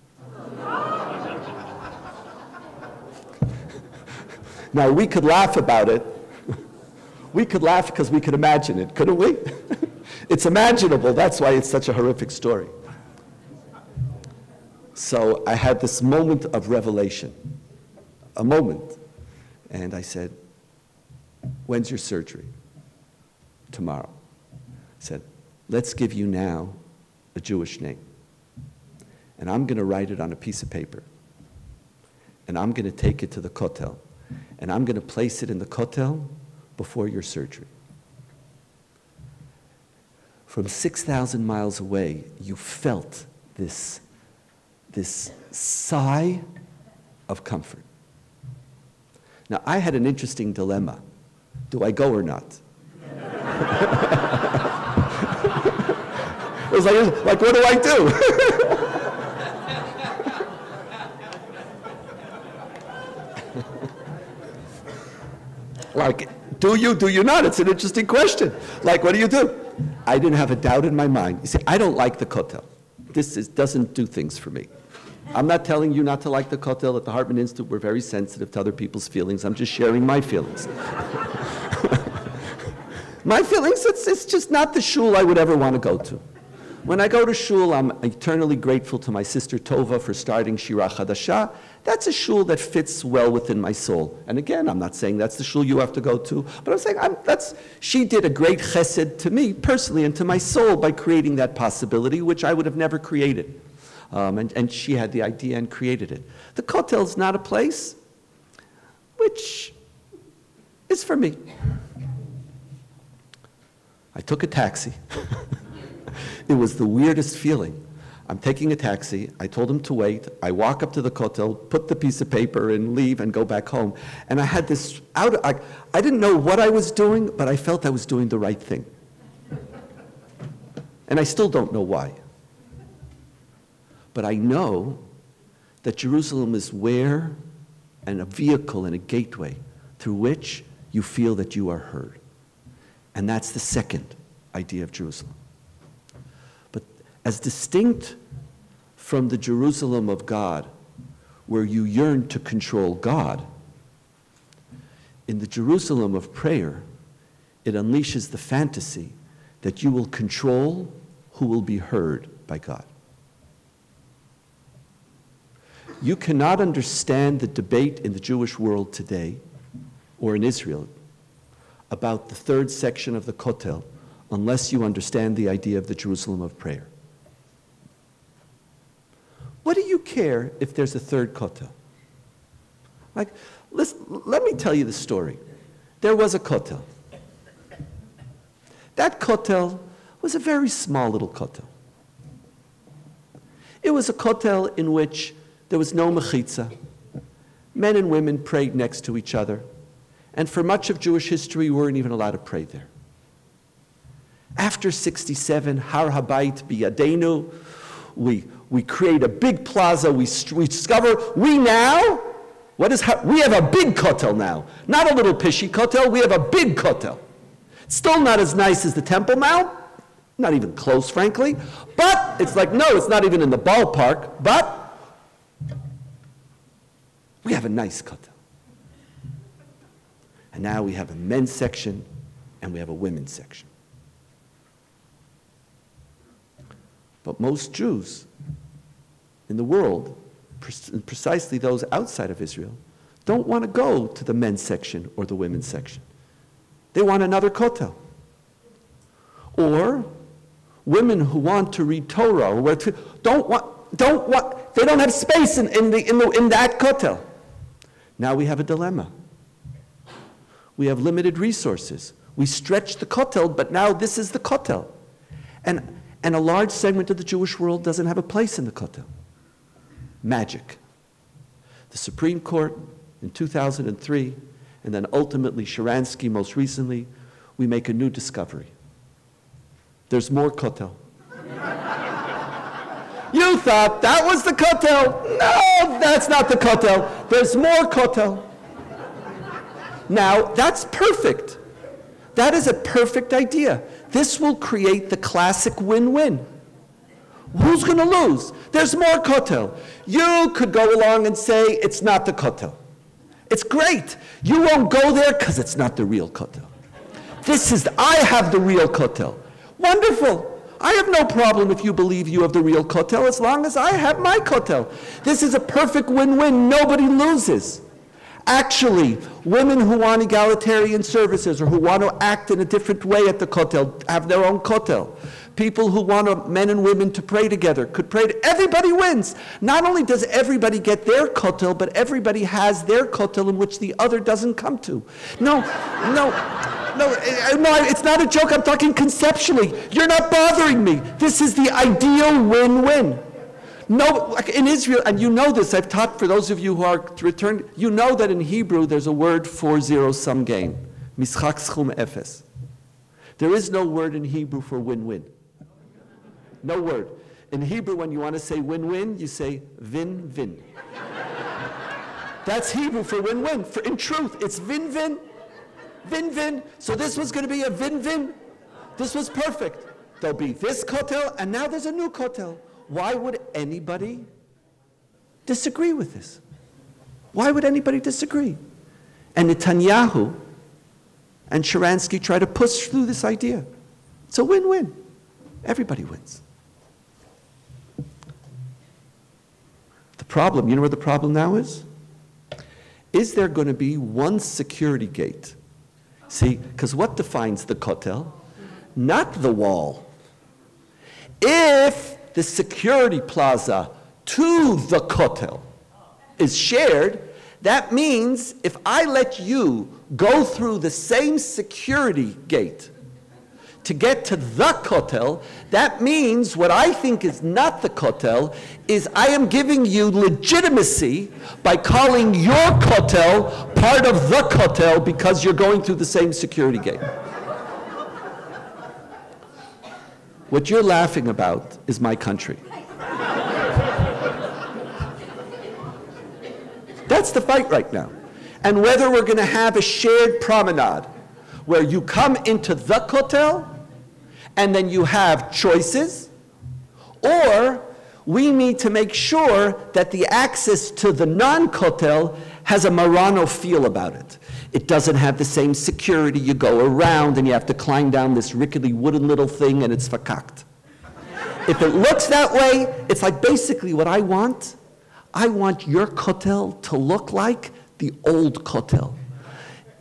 Now, we could laugh about it. We could laugh because we could imagine it, couldn't we? it's imaginable, that's why it's such a horrific story. So I had this moment of revelation, a moment. And I said, When's your surgery? Tomorrow. I said, Let's give you now a Jewish name. And I'm going to write it on a piece of paper. And I'm going to take it to the kotel. And I'm going to place it in the kotel before your surgery. From 6,000 miles away, you felt this this sigh of comfort. Now, I had an interesting dilemma. Do I go or not? it was like, like, what do I do? like, do you, do you not? It's an interesting question. Like, what do you do? I didn't have a doubt in my mind. You see, I don't like the kotel. This is, doesn't do things for me. I'm not telling you not to like the Kotel. At the Hartman Institute, we're very sensitive to other people's feelings. I'm just sharing my feelings. my feelings, it's, it's just not the shul I would ever want to go to. When I go to shul, I'm eternally grateful to my sister Tova for starting Shira Chadasha. That's a shul that fits well within my soul. And again, I'm not saying that's the shul you have to go to, but I'm saying I'm, that's, she did a great chesed to me personally and to my soul by creating that possibility, which I would have never created. Um, and, and she had the idea and created it. The Kotel is not a place which is for me. I took a taxi. it was the weirdest feeling. I'm taking a taxi. I told him to wait. I walk up to the kotel, put the piece of paper and leave and go back home. And I had this out. I, I didn't know what I was doing, but I felt I was doing the right thing. And I still don't know why. But I know that Jerusalem is where and a vehicle and a gateway through which you feel that you are heard. And that's the second idea of Jerusalem. But as distinct from the Jerusalem of God, where you yearn to control God, in the Jerusalem of prayer, it unleashes the fantasy that you will control who will be heard by God. You cannot understand the debate in the Jewish world today or in Israel about the third section of the Kotel unless you understand the idea of the Jerusalem of prayer. What do you care if there's a third kotel? Like, listen, let me tell you the story. There was a kotel. That kotel was a very small little kotel. It was a kotel in which there was no mechitza. Men and women prayed next to each other. And for much of Jewish history, we weren't even allowed to pray there. After 67, Har Habayit biyadenu, we, we create a big plaza. We, we discover we now, what is, we have a big kotel now. Not a little pishy kotel, we have a big kotel. Still not as nice as the Temple Mount, not even close, frankly. But it's like, no, it's not even in the ballpark, but we have a nice kotel. And now we have a men's section and we have a women's section. But most Jews in the world, precisely those outside of Israel, don't want to go to the men's section or the women's section. They want another kotel. Or women who want to read Torah or to, don't want, don't want, they don't have space in, in, the, in, the, in that kotel. Now we have a dilemma. We have limited resources. We stretch the kotel, but now this is the kotel. And, and a large segment of the Jewish world doesn't have a place in the kotel. Magic. The Supreme Court in 2003 and then ultimately Sharansky most recently, we make a new discovery. There's more kotel. you thought that was the kotel. No, that's not the kotel. There's more kotel. Now, that's perfect. That is a perfect idea. This will create the classic win-win. Who's going to lose? There's more kotel. You could go along and say it's not the kotel. It's great. You won't go there because it's not the real kotel. This is, I have the real kotel. Wonderful. I have no problem if you believe you have the real kotel as long as I have my kotel. This is a perfect win-win. Nobody loses. Actually, women who want egalitarian services or who want to act in a different way at the kotel have their own kotel. People who want men and women to pray together could pray. To, everybody wins. Not only does everybody get their kotel, but everybody has their kotel in which the other doesn't come to. No, no, no, eh, no, it's not a joke. I'm talking conceptually. You're not bothering me. This is the ideal win-win. No, in Israel, and you know this, I've taught for those of you who are returned, you know that in Hebrew there's a word for zero-sum game. Mischak schum efes. There is no word in Hebrew for win-win. No word. In Hebrew, when you want to say win-win, you say vin-vin. That's Hebrew for win-win. For, in truth, it's vin-vin, vin-vin. So this was going to be a vin-vin. This was perfect. There'll be this kotel, and now there's a new kotel. Why would anybody disagree with this? Why would anybody disagree? And Netanyahu and Sharansky try to push through this idea. It's a win-win. Everybody wins. Problem, you know where the problem now is? Is there going to be one security gate? See, because what defines the kotel? Not the wall. If the security plaza to the kotel is shared, that means if I let you go through the same security gate to get to the kotel, that means what I think is not the kotel is I am giving you legitimacy by calling your kotel part of the kotel because you're going through the same security gate. What you're laughing about is my country. That's the fight right now. And whether we're going to have a shared promenade where you come into the kotel and then you have choices, or we need to make sure that the access to the non-kotel has a Marrano feel about it. It doesn't have the same security. You go around and you have to climb down this rickety wooden little thing and it's fakakt. if it looks that way, it's like basically what I want. I want your kotel to look like the old kotel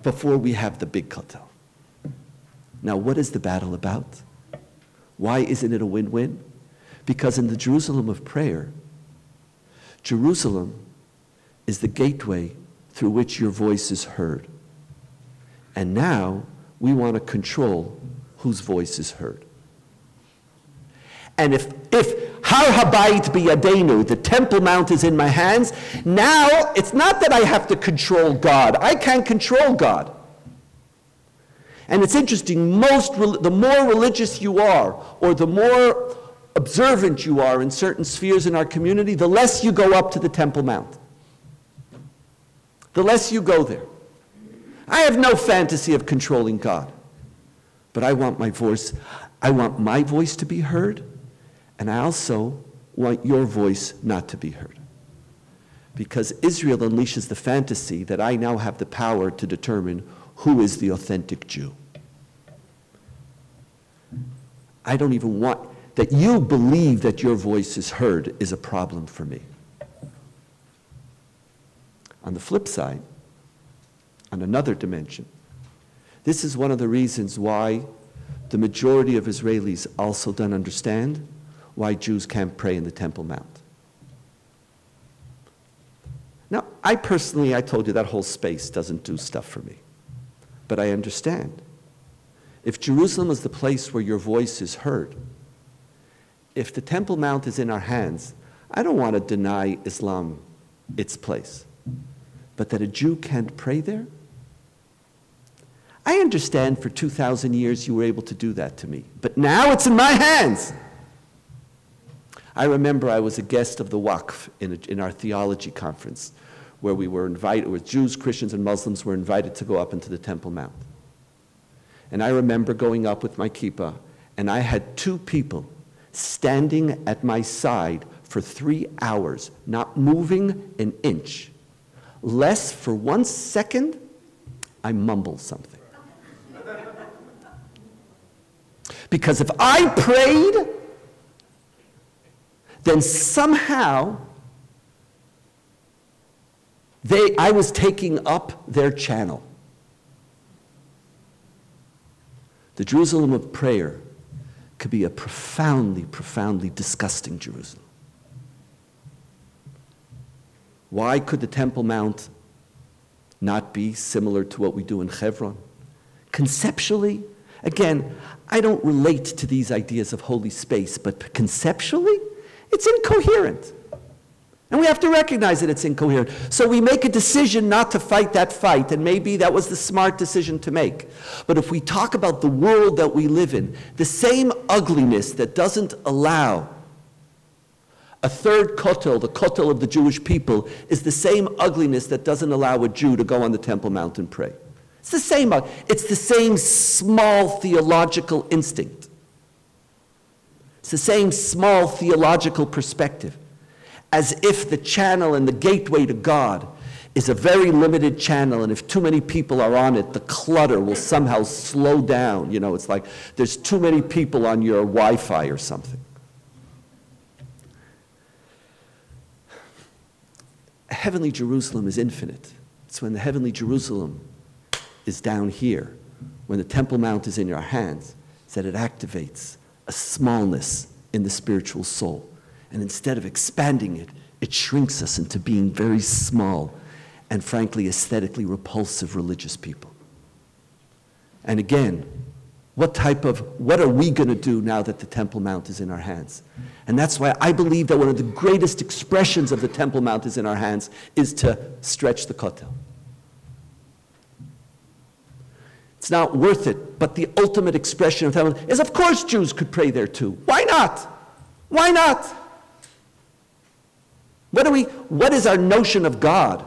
before we have the big kotel. Now, what is the battle about? Why isn't it a win-win? Because in the Jerusalem of prayer, Jerusalem is the gateway through which your voice is heard. And now we want to control whose voice is heard. And if, if Har Habayit biyadenu, the Temple Mount is in my hands, now it's not that I have to control God. I can't control God. And it's interesting, most, the more religious you are, or the more observant you are in certain spheres in our community, the less you go up to the Temple Mount. The less you go there. I have no fantasy of controlling God, but I want my voice, I want my voice to be heard, and I also want your voice not to be heard. Because Israel unleashes the fantasy that I now have the power to determine who is the authentic Jew. I don't even want that you believe that your voice is heard is a problem for me. On the flip side, on another dimension, this is one of the reasons why the majority of Israelis also don't understand why Jews can't pray in the Temple Mount. Now, I personally, I told you that whole space doesn't do stuff for me. But I understand. If Jerusalem is the place where your voice is heard, if the Temple Mount is in our hands, I don't want to deny Islam its place. But that a Jew can't pray there? I understand for 2,000 years you were able to do that to me, but now it's in my hands. I remember I was a guest of the Waqf in, a, in our theology conference where we were invited, where Jews, Christians, and Muslims were invited to go up into the Temple Mount. And I remember going up with my kippah, and I had two people standing at my side for three hours, not moving an inch. Less for one second, I mumble something. Because if I prayed, then somehow they, I was taking up their channel. The Jerusalem of prayer could be a profoundly, profoundly disgusting Jerusalem. Why could the Temple Mount not be similar to what we do in Hebron? Conceptually, again, I don't relate to these ideas of holy space, but conceptually, it's incoherent. And we have to recognize that it's incoherent. So we make a decision not to fight that fight, and maybe that was the smart decision to make. But if we talk about the world that we live in, the same ugliness that doesn't allow a third kotel, the kotel of the Jewish people, is the same ugliness that doesn't allow a Jew to go on the Temple Mount and pray. It's the same, it's the same small theological instinct. It's the same small theological perspective, as if the channel and the gateway to God is a very limited channel, and if too many people are on it, the clutter will somehow slow down. You know, it's like there's too many people on your Wi Fi or something. Heavenly Jerusalem is infinite. It's when the heavenly Jerusalem is down here, when the Temple Mount is in your hands, that it activates a smallness in the spiritual soul. And instead of expanding it, it shrinks us into being very small and frankly aesthetically repulsive religious people. And again, what type of, what are we going to do now that the Temple Mount is in our hands? And that's why I believe that one of the greatest expressions of the Temple Mount is in our hands is to stretch the Kotel. It's not worth it. But the ultimate expression of heaven is, of course, Jews could pray there too. Why not? Why not? What, do we, what is our notion of God?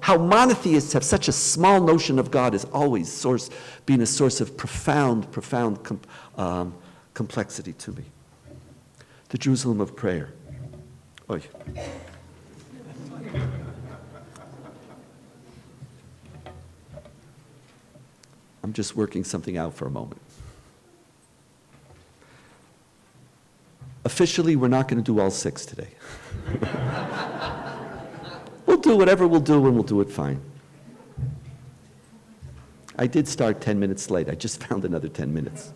How monotheists have such a small notion of God is always source, being a source of profound, profound com, um, complexity to me. The Jerusalem of prayer. Oy. I'm just working something out for a moment. Officially, we're not going to do all six today. we'll do whatever we'll do and we'll do it fine. I did start 10 minutes late. I just found another 10 minutes.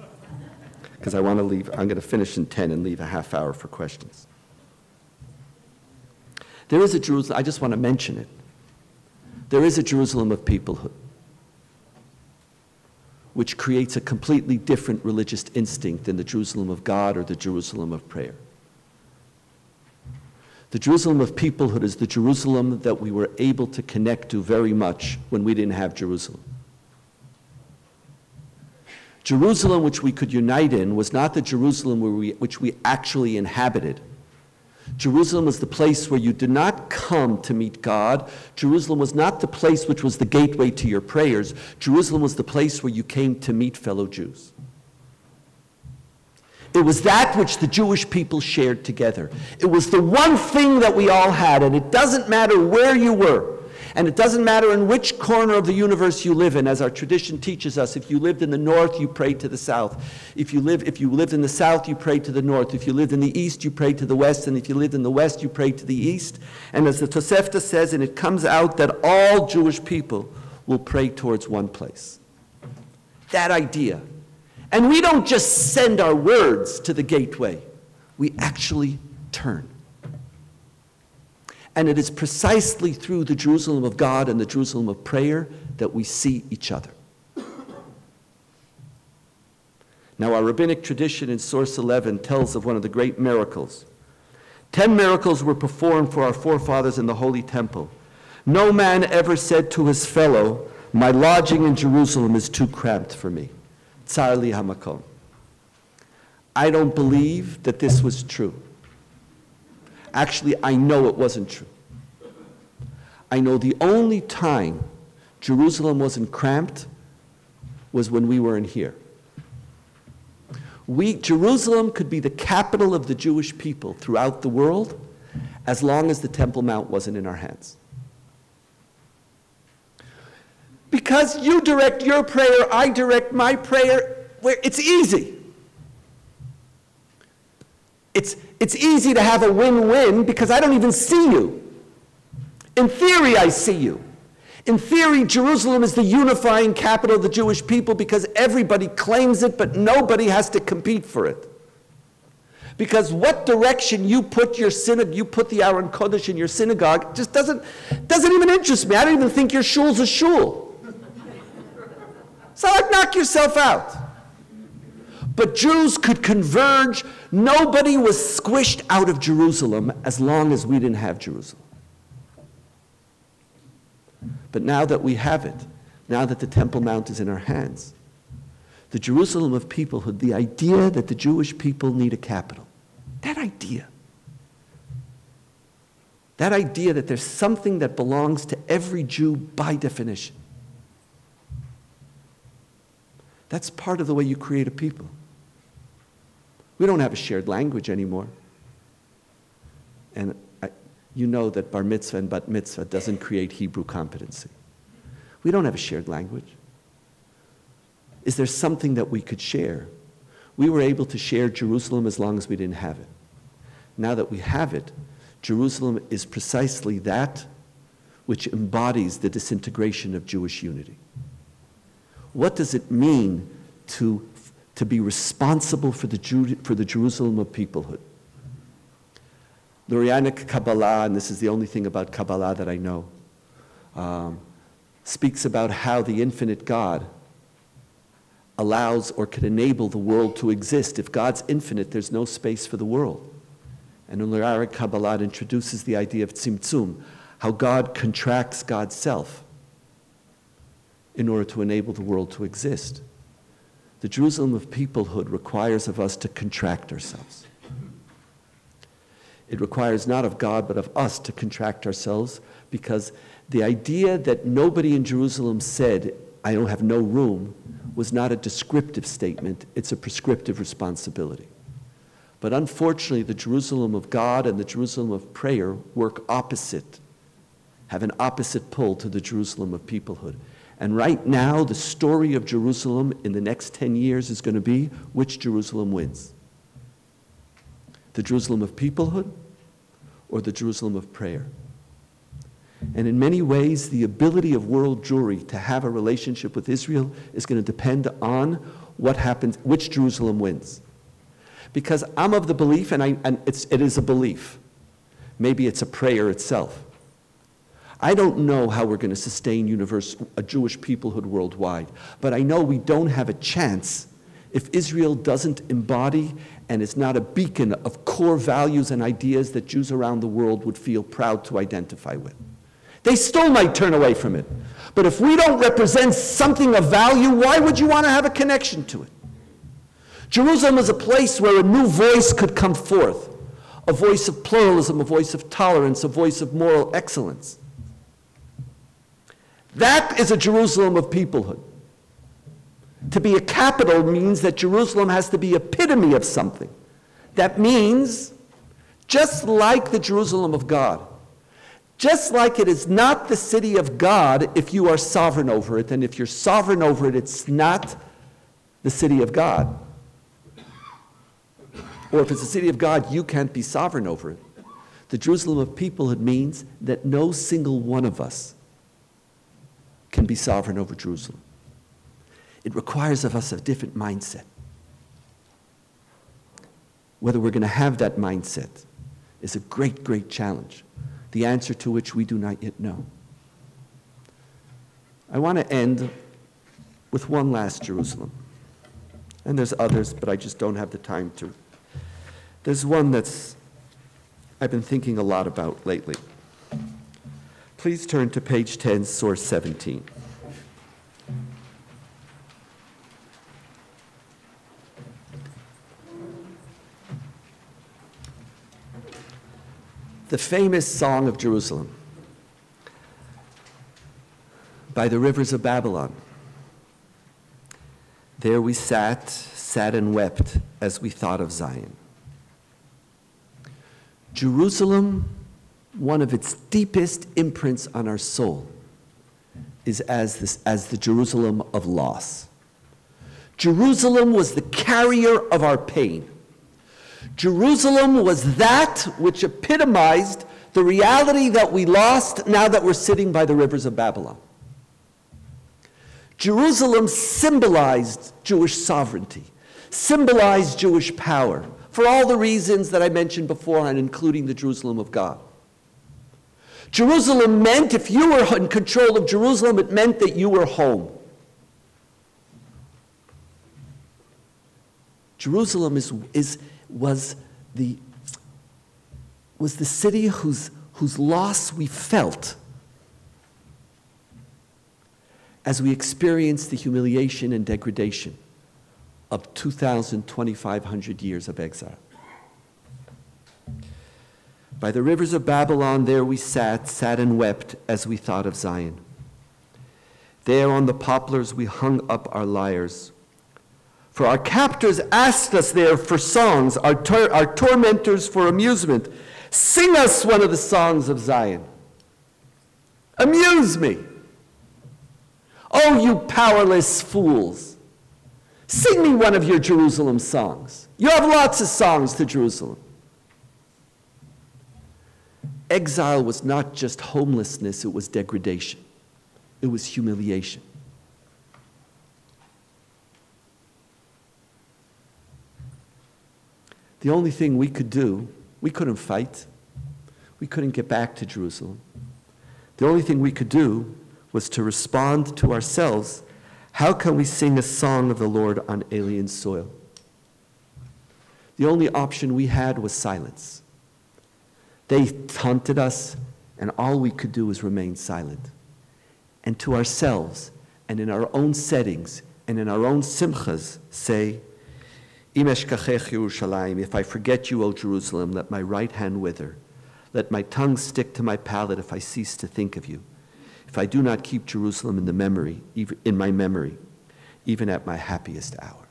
Because I want to leave, I'm going to finish in 10 and leave a half hour for questions. There is a Jerusalem, I just want to mention it. There is a Jerusalem of peoplehood, which creates a completely different religious instinct than the Jerusalem of God or the Jerusalem of prayer. The Jerusalem of peoplehood is the Jerusalem that we were able to connect to very much when we didn't have Jerusalem. Jerusalem, which we could unite in, was not the Jerusalem we, which we actually inhabited. Jerusalem was the place where you did not come to meet God. Jerusalem was not the place which was the gateway to your prayers. Jerusalem was the place where you came to meet fellow Jews. It was that which the Jewish people shared together. It was the one thing that we all had, and it doesn't matter where you were. And it doesn't matter in which corner of the universe you live in, as our tradition teaches us. If you lived in the north, you prayed to the south. If you, live, if you lived in the south, you prayed to the north. If you lived in the east, you prayed to the west. And if you lived in the west, you prayed to the east. And as the Tosefta says, and it comes out that all Jewish people will pray towards one place. That idea and we don't just send our words to the gateway, we actually turn. And it is precisely through the Jerusalem of God and the Jerusalem of prayer that we see each other. Now, our rabbinic tradition in Source 11 tells of one of the great miracles. Ten miracles were performed for our forefathers in the Holy Temple. No man ever said to his fellow, My lodging in Jerusalem is too cramped for me. Tzarli Hamakom. I don't believe that this was true. Actually, I know it wasn't true. I know the only time Jerusalem wasn't cramped was when we weren't here. We, Jerusalem could be the capital of the Jewish people throughout the world as long as the Temple Mount wasn't in our hands. Because you direct your prayer, I direct my prayer. Where it's easy. It's, it's easy to have a win-win because I don't even see you. In theory, I see you. In theory, Jerusalem is the unifying capital of the Jewish people because everybody claims it, but nobody has to compete for it. Because what direction you put your synagogue, you put the Aron Kodesh in your synagogue, just doesn't, doesn't even interest me. I don't even think your shul's a shul. So like knock yourself out. But Jews could converge. Nobody was squished out of Jerusalem as long as we didn't have Jerusalem. But now that we have it, now that the Temple Mount is in our hands, the Jerusalem of peoplehood, the idea that the Jewish people need a capital, that idea, that idea that there's something that belongs to every Jew by definition, That's part of the way you create a people. We don't have a shared language anymore. And I, you know that bar mitzvah and bat mitzvah doesn't create Hebrew competency. We don't have a shared language. Is there something that we could share? We were able to share Jerusalem as long as we didn't have it. Now that we have it, Jerusalem is precisely that which embodies the disintegration of Jewish unity. What does it mean to, to be responsible for the, Jew, for the Jerusalem of peoplehood? Lurianic Kabbalah, and this is the only thing about Kabbalah that I know, um, speaks about how the infinite God allows or can enable the world to exist. If God's infinite, there's no space for the world. And Lurianic Kabbalah introduces the idea of tzimtzum, how God contracts God's self in order to enable the world to exist. The Jerusalem of peoplehood requires of us to contract ourselves. It requires not of God, but of us to contract ourselves because the idea that nobody in Jerusalem said, I don't have no room, was not a descriptive statement, it's a prescriptive responsibility. But unfortunately, the Jerusalem of God and the Jerusalem of prayer work opposite, have an opposite pull to the Jerusalem of peoplehood. And right now, the story of Jerusalem in the next 10 years is going to be which Jerusalem wins the Jerusalem of peoplehood or the Jerusalem of prayer. And in many ways, the ability of world Jewry to have a relationship with Israel is going to depend on what happens, which Jerusalem wins. Because I'm of the belief, and, I, and it's, it is a belief, Maybe it's a prayer itself. I don't know how we're going to sustain universe, a Jewish peoplehood worldwide, but I know we don't have a chance if Israel doesn't embody and is not a beacon of core values and ideas that Jews around the world would feel proud to identify with. They still might turn away from it. But if we don't represent something of value, why would you want to have a connection to it? Jerusalem is a place where a new voice could come forth a voice of pluralism, a voice of tolerance, a voice of moral excellence. That is a Jerusalem of peoplehood. To be a capital means that Jerusalem has to be epitome of something. That means, just like the Jerusalem of God, just like it is not the city of God if you are sovereign over it, and if you're sovereign over it, it's not the city of God. Or if it's the city of God, you can't be sovereign over it. The Jerusalem of peoplehood means that no single one of us can be sovereign over Jerusalem. It requires of us a different mindset. Whether we're going to have that mindset is a great, great challenge, the answer to which we do not yet know. I want to end with one last Jerusalem. And there's others, but I just don't have the time to. There's one that's I've been thinking a lot about lately. Please turn to page 10, source 17. the famous Song of Jerusalem by the rivers of Babylon. There we sat, sat and wept as we thought of Zion. Jerusalem, one of its deepest imprints on our soul, is as, this, as the Jerusalem of loss. Jerusalem was the carrier of our pain. Jerusalem was that which epitomized the reality that we lost now that we're sitting by the rivers of Babylon. Jerusalem symbolized Jewish sovereignty, symbolized Jewish power, for all the reasons that I mentioned beforehand, including the Jerusalem of God. Jerusalem meant, if you were in control of Jerusalem, it meant that you were home. Jerusalem is, is, was the, was the city whose, whose loss we felt as we experienced the humiliation and degradation of 2,000, 2,500 years of exile. By the rivers of Babylon, there we sat, sat and wept as we thought of Zion. There on the poplars we hung up our lyres for our captors asked us there for songs, our, tor our tormentors for amusement. Sing us one of the songs of Zion. Amuse me. Oh, you powerless fools. Sing me one of your Jerusalem songs. You have lots of songs to Jerusalem. Exile was not just homelessness, it was degradation, it was humiliation. The only thing we could do, we couldn't fight. We couldn't get back to Jerusalem. The only thing we could do was to respond to ourselves how can we sing a song of the Lord on alien soil? The only option we had was silence. They taunted us, and all we could do was remain silent. And to ourselves, and in our own settings, and in our own simchas, say, if I forget you, O Jerusalem, let my right hand wither. Let my tongue stick to my palate if I cease to think of you. If I do not keep Jerusalem in the memory, in my memory, even at my happiest hour.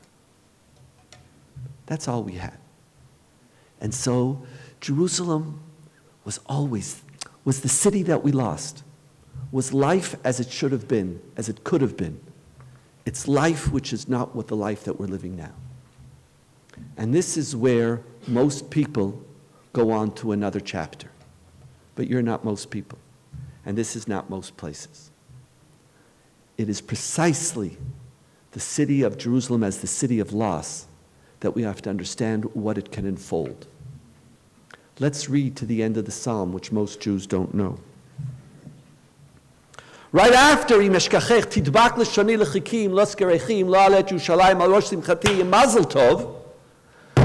That's all we had. And so Jerusalem was always, was the city that we lost, was life as it should have been, as it could have been. It's life which is not what the life that we're living now. And this is where most people go on to another chapter. But you're not most people. And this is not most places. It is precisely the city of Jerusalem as the city of loss that we have to understand what it can unfold. Let's read to the end of the psalm, which most Jews don't know. Right after rosh.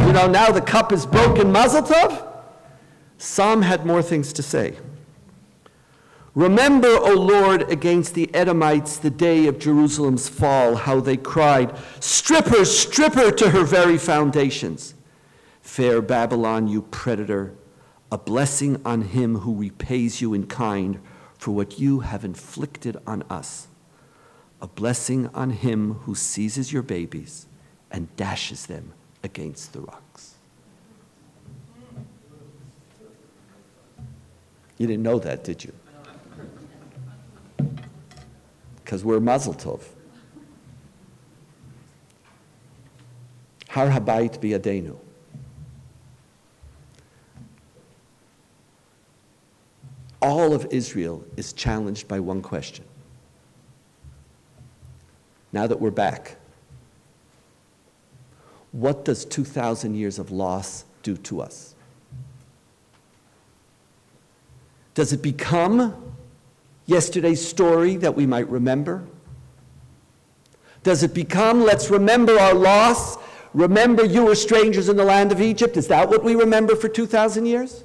You know, now the cup is broken, mazel tov. Psalm had more things to say. Remember, O Lord, against the Edomites the day of Jerusalem's fall, how they cried, Strip her, strip her to her very foundations. Fair Babylon, you predator, a blessing on him who repays you in kind for what you have inflicted on us. A blessing on him who seizes your babies and dashes them against the rocks. You didn't know that, did you? Because we're Mazel Tov. Har Habayit Biyadeinu. All of Israel is challenged by one question. Now that we're back, what does 2,000 years of loss do to us? Does it become yesterday's story that we might remember? Does it become, let's remember our loss, remember you were strangers in the land of Egypt? Is that what we remember for 2,000 years?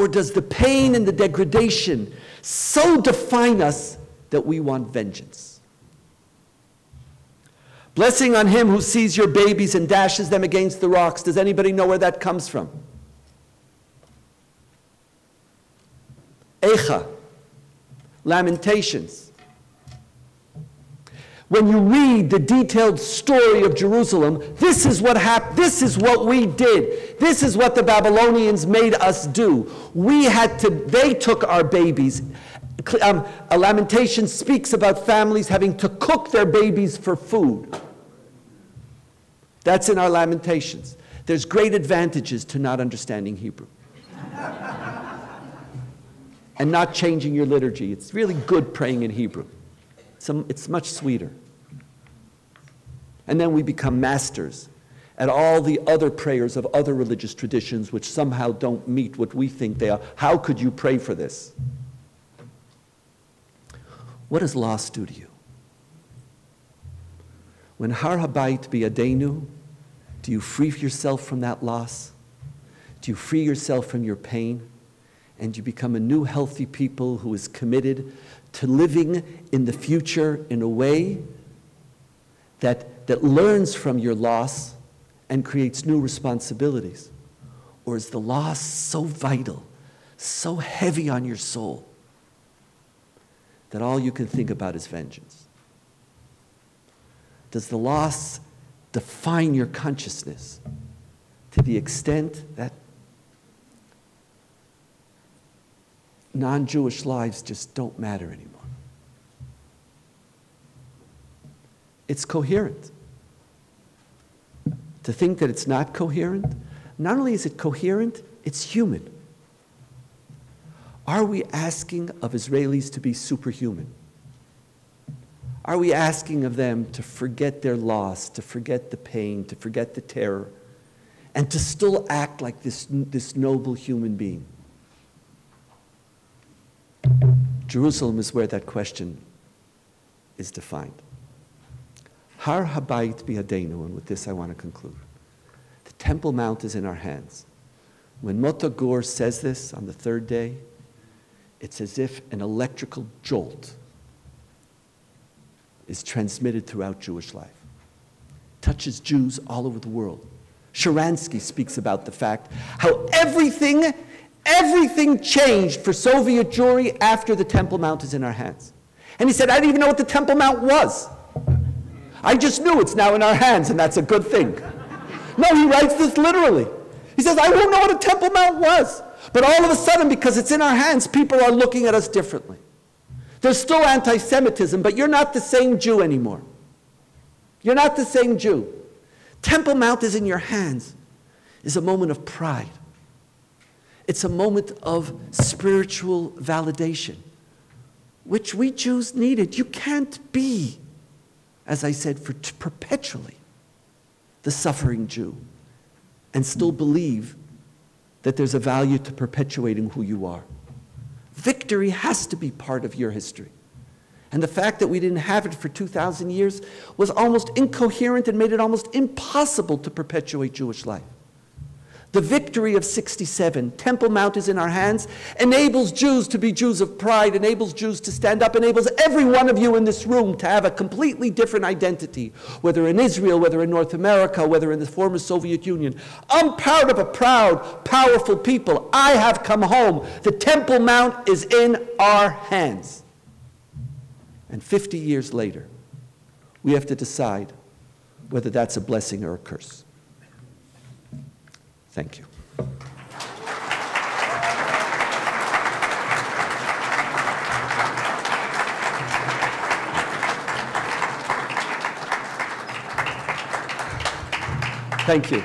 Or does the pain and the degradation so define us that we want vengeance? Blessing on him who sees your babies and dashes them against the rocks. Does anybody know where that comes from? Echa, Lamentations when you read the detailed story of Jerusalem, this is what happened. This is what we did. This is what the Babylonians made us do. We had to, they took our babies. Um, a lamentation speaks about families having to cook their babies for food. That's in our lamentations. There's great advantages to not understanding Hebrew and not changing your liturgy. It's really good praying in Hebrew. it's much sweeter. And then we become masters at all the other prayers of other religious traditions which somehow don't meet what we think they are. How could you pray for this? What does loss do to you? When Har Habayit Biyadeinu, do you free yourself from that loss? Do you free yourself from your pain? And you become a new healthy people who is committed to living in the future in a way that that learns from your loss and creates new responsibilities? Or is the loss so vital, so heavy on your soul, that all you can think about is vengeance? Does the loss define your consciousness to the extent that non Jewish lives just don't matter anymore? It's coherent to think that it's not coherent, not only is it coherent, it's human. Are we asking of Israelis to be superhuman? Are we asking of them to forget their loss, to forget the pain, to forget the terror, and to still act like this, this noble human being? Jerusalem is where that question is defined. Har Habayit Biyadeinu, and with this I want to conclude. The Temple Mount is in our hands. When Motta Gur says this on the third day, it's as if an electrical jolt is transmitted throughout Jewish life. Touches Jews all over the world. Sharansky speaks about the fact how everything, everything changed for Soviet Jewry after the Temple Mount is in our hands. And he said, I didn't even know what the Temple Mount was. I just knew it's now in our hands, and that's a good thing. No, he writes this literally. He says, I won't know what a Temple Mount was. But all of a sudden, because it's in our hands, people are looking at us differently. There's still anti Semitism, but you're not the same Jew anymore. You're not the same Jew. Temple Mount is in your hands, is a moment of pride. It's a moment of spiritual validation, which we Jews needed. You can't be as I said, for perpetually the suffering Jew and still believe that there's a value to perpetuating who you are. Victory has to be part of your history. And the fact that we didn't have it for 2,000 years was almost incoherent and made it almost impossible to perpetuate Jewish life. The victory of 67, Temple Mount is in our hands, enables Jews to be Jews of pride, enables Jews to stand up, enables every one of you in this room to have a completely different identity, whether in Israel, whether in North America, whether in the former Soviet Union. I'm part of a proud, powerful people. I have come home. The Temple Mount is in our hands. And 50 years later, we have to decide whether that's a blessing or a curse. Thank you. Thank you.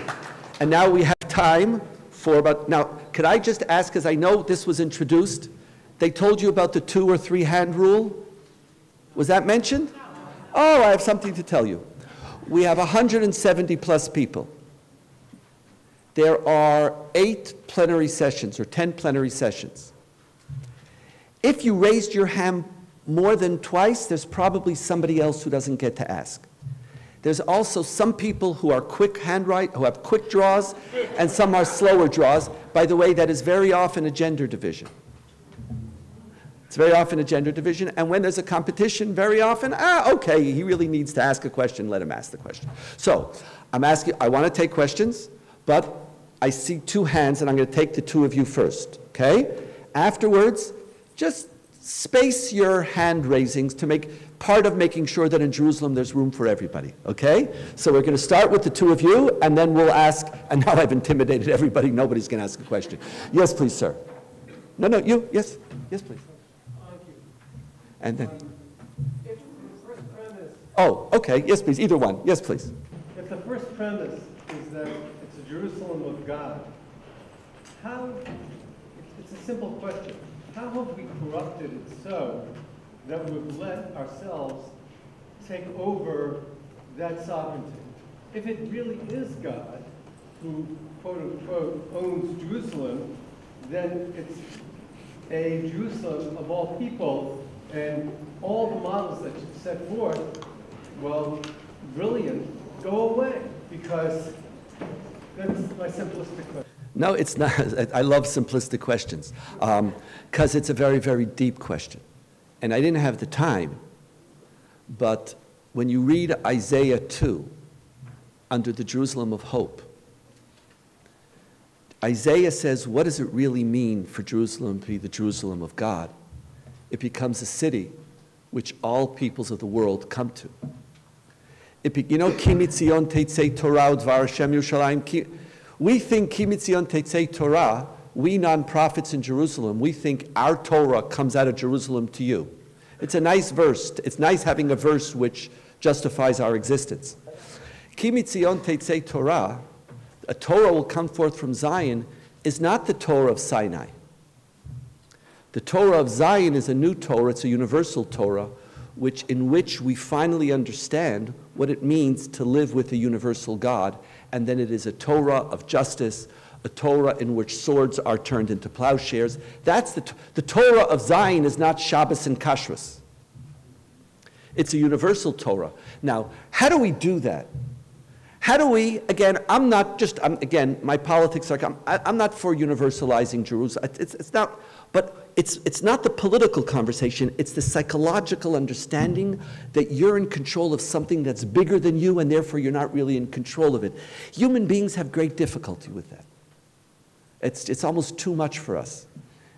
And now we have time for about, now, could I just ask, because I know this was introduced, they told you about the two or three hand rule? Was that mentioned? Oh, I have something to tell you. We have 170 plus people. There are eight plenary sessions or 10 plenary sessions. If you raised your hand more than twice, there's probably somebody else who doesn't get to ask. There's also some people who are quick handwrite, who have quick draws, and some are slower draws. By the way, that is very often a gender division. It's very often a gender division, and when there's a competition, very often, ah, okay, he really needs to ask a question, let him ask the question. So, I'm asking, I want to take questions, but I see two hands, and I'm going to take the two of you first, okay? Afterwards, just space your hand raisings to make part of making sure that in Jerusalem there's room for everybody, okay? So we're going to start with the two of you, and then we'll ask, and now I've intimidated everybody, nobody's going to ask a question. Yes, please, sir. No, no, you, yes, yes, please. And then, oh, okay, yes, please, either one, yes, please. if the first premise is that Jerusalem of God, how, it's a simple question, how have we corrupted it so that we've let ourselves take over that sovereignty? If it really is God who quote unquote owns Jerusalem, then it's a Jerusalem of all people and all the models that you set forth, well, brilliant, go away because No, it's not. I love simplistic questions um, because it's a very, very deep question. And I didn't have the time, but when you read Isaiah 2 under the Jerusalem of Hope, Isaiah says, what does it really mean for Jerusalem to be the Jerusalem of God? It becomes a city which all peoples of the world come to. You know, Kimitzion Torah Dvar Hashem Yerushalayim. We think Kimitzion Teitzei Torah, we non-prophets in Jerusalem, we think our Torah comes out of Jerusalem to you. It's a nice verse. It's nice having a verse which justifies our existence. Kimitzion Teitzei Torah, a Torah will come forth from Zion, is not the Torah of Sinai. The Torah of Zion is a new Torah, it's a universal Torah, which, in which we finally understand what it means to live with a universal God, and then it is a Torah of justice, a Torah in which swords are turned into plowshares. That's the, the Torah of Zion is not Shabbos and Kashrus. It's a universal Torah. Now, how do we do that? How do we, again, I'm not just, I'm, again, my politics are, I'm, I- I'm not for universalizing Jerusalem. It's, it's not, but it's, it's not the political conversation, it's the psychological understanding that you're in control of something that's bigger than you and therefore you're not really in control of it. Human beings have great difficulty with that. It's, it's almost too much for us.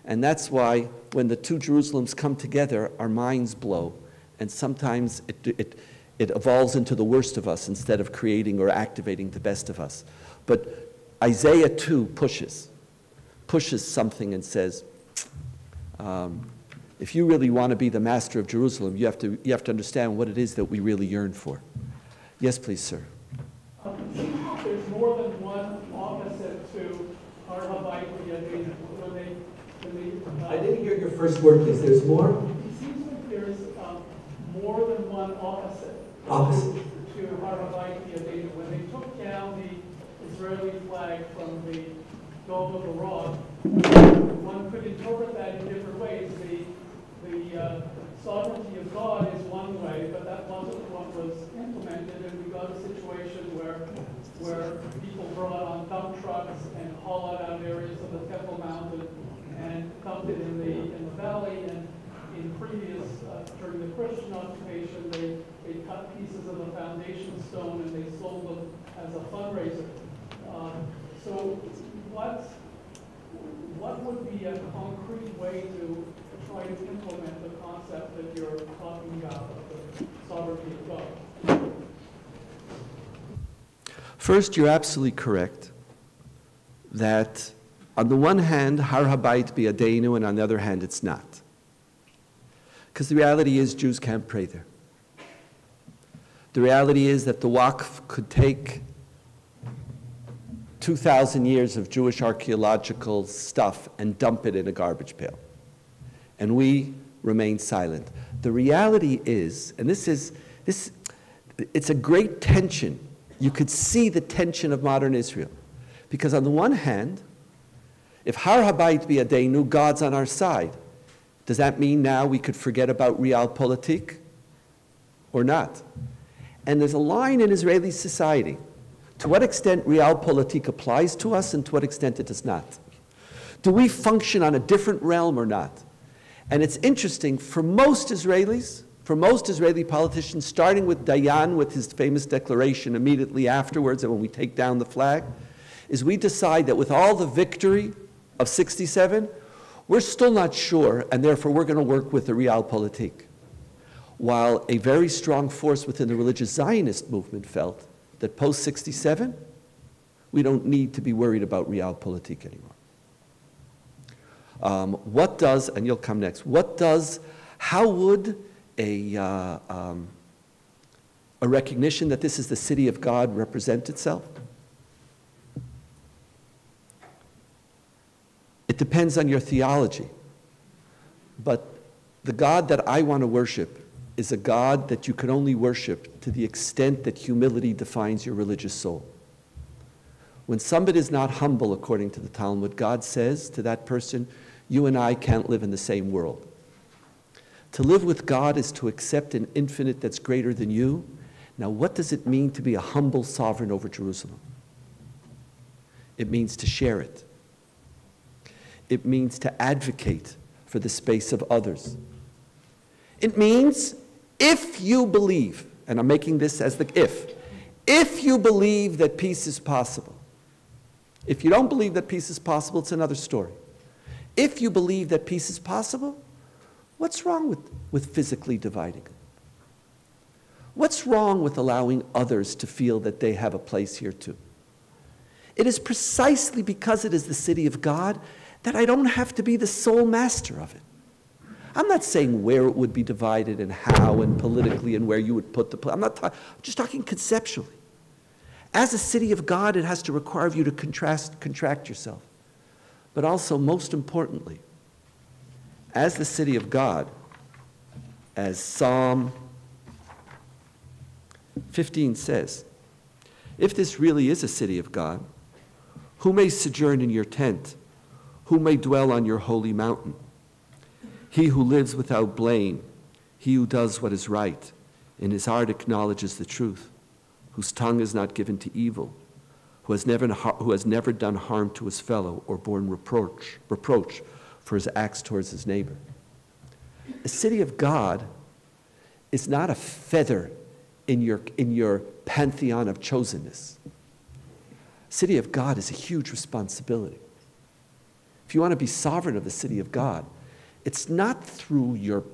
And that's why when the two Jerusalems come together, our minds blow. And sometimes it, it, it evolves into the worst of us instead of creating or activating the best of us. But Isaiah 2 pushes, pushes something and says, um, if you really want to be the master of Jerusalem, you have, to, you have to understand what it is that we really yearn for. Yes, please, sir. Um, there's more than one opposite to Har Habayit Yadin, when they, when they. uh, didn't hear your first word, please. There's more? It seems like there's, um, more than one opposite. Opposite. To Har Habayit when they took down the Israeli flag from the Dome of the Rock. One could interpret that in different ways. The, the uh, sovereignty of God is one way, but that wasn't what was implemented, and we got a situation where, where people brought on dump trucks and hauled out areas of the Temple Mountain and dumped it in the, in the valley, and in previous, uh, during the Christian occupation, they, they cut pieces of the foundation stone and they sold them as a fundraiser. Uh, So what, what would be a concrete way to try to implement the concept that you're talking about of the sovereignty of God? First, you're absolutely correct that on the one hand, Har Habayit Biyadeinu, and on the other hand, it's not. Because the reality is Jews can't pray there. The reality is that the Waqf could take 2,000 years of Jewish archaeological stuff and dump it in a garbage pail. And we remain silent. The reality is, and this is, this, it's a great tension. You could see the tension of modern Israel. Because on the one hand, if Har Habayit Biyadeinu, God's on our side, does that mean now we could forget about realpolitik or not? And there's a line in Israeli society to what extent realpolitik applies to us and to what extent it does not. Do we function on a different realm or not? And it's interesting, for most Israelis, for most Israeli politicians, starting with Dayan with his famous declaration immediately afterwards, and when we take down the flag, is we decide that with all the victory of 67, we're still not sure, and therefore we're going to work with the realpolitik. While a very strong force within the religious Zionist movement felt that post 67, we don't need to be worried about realpolitik anymore. Um, what does, and you'll come next, what does, how would a, uh, um, a recognition that this is the city of God represent itself? It depends on your theology. But the God that I want to worship is a God that you can only worship to the extent that humility defines your religious soul. When somebody is not humble, according to the Talmud, God says to that person, You and I can't live in the same world. To live with God is to accept an infinite that's greater than you. Now, what does it mean to be a humble sovereign over Jerusalem? It means to share it it means to advocate for the space of others. It means if you believe, and I'm making this as the if, if you believe that peace is possible, if you don't believe that peace is possible, it's another story. If you believe that peace is possible, what's wrong with, with physically dividing? What's wrong with allowing others to feel that they have a place here too? It is precisely because it is the city of God that I don't have to be the sole master of it. I'm not saying where it would be divided and how and politically and where you would put the. I'm not. Ta- I'm just talking conceptually. As a city of God, it has to require of you to contrast, contract yourself. But also, most importantly, as the city of God, as Psalm 15 says, if this really is a city of God, who may sojourn in your tent? Who may dwell on your holy mountain? He who lives without blame, he who does what is right, in his heart acknowledges the truth, whose tongue is not given to evil, who has never, who has never done harm to his fellow or borne reproach, reproach for his acts towards his neighbor. The city of God is not a feather in your, in your pantheon of chosenness. City of God is a huge responsibility if you want to be sovereign of the city of God, it's not through your,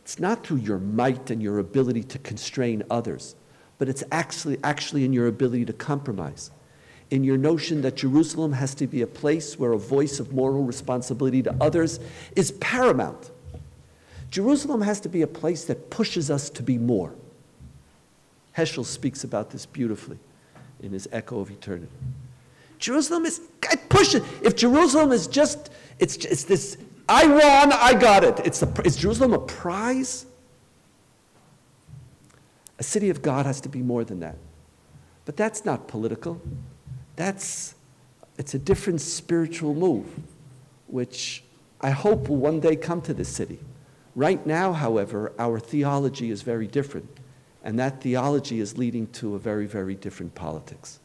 it's not through your might and your ability to constrain others, but it's actually, actually in your ability to compromise. In your notion that Jerusalem has to be a place where a voice of moral responsibility to others is paramount. Jerusalem has to be a place that pushes us to be more. Heschel speaks about this beautifully in his Echo of Eternity. Jerusalem is pushing. If Jerusalem is just, it's, it's this, I won, I got it. It's a, is Jerusalem a prize? A city of God has to be more than that. But that's not political. That's it's a different spiritual move, which I hope will one day come to this city. Right now, however, our theology is very different, and that theology is leading to a very, very different politics.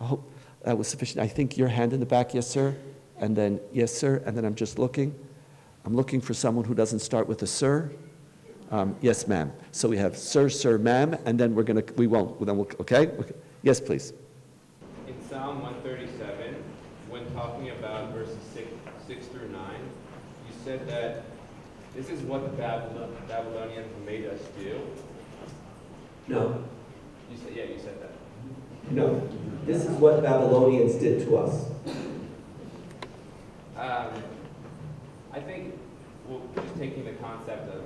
I hope that was sufficient. I think your hand in the back, yes, sir, and then yes, sir, and then I'm just looking. I'm looking for someone who doesn't start with a sir. Um, yes, ma'am. So we have sir, sir, ma'am, and then we're gonna, we won't, then we'll, okay? okay? Yes, please. In Psalm 137, when talking about verses 6, 6 through 9, you said that this is what the Babylonians made us do. No, You said, yeah, you said that. no. This is what Babylonians did to us. Um, I think, well, just taking the concept of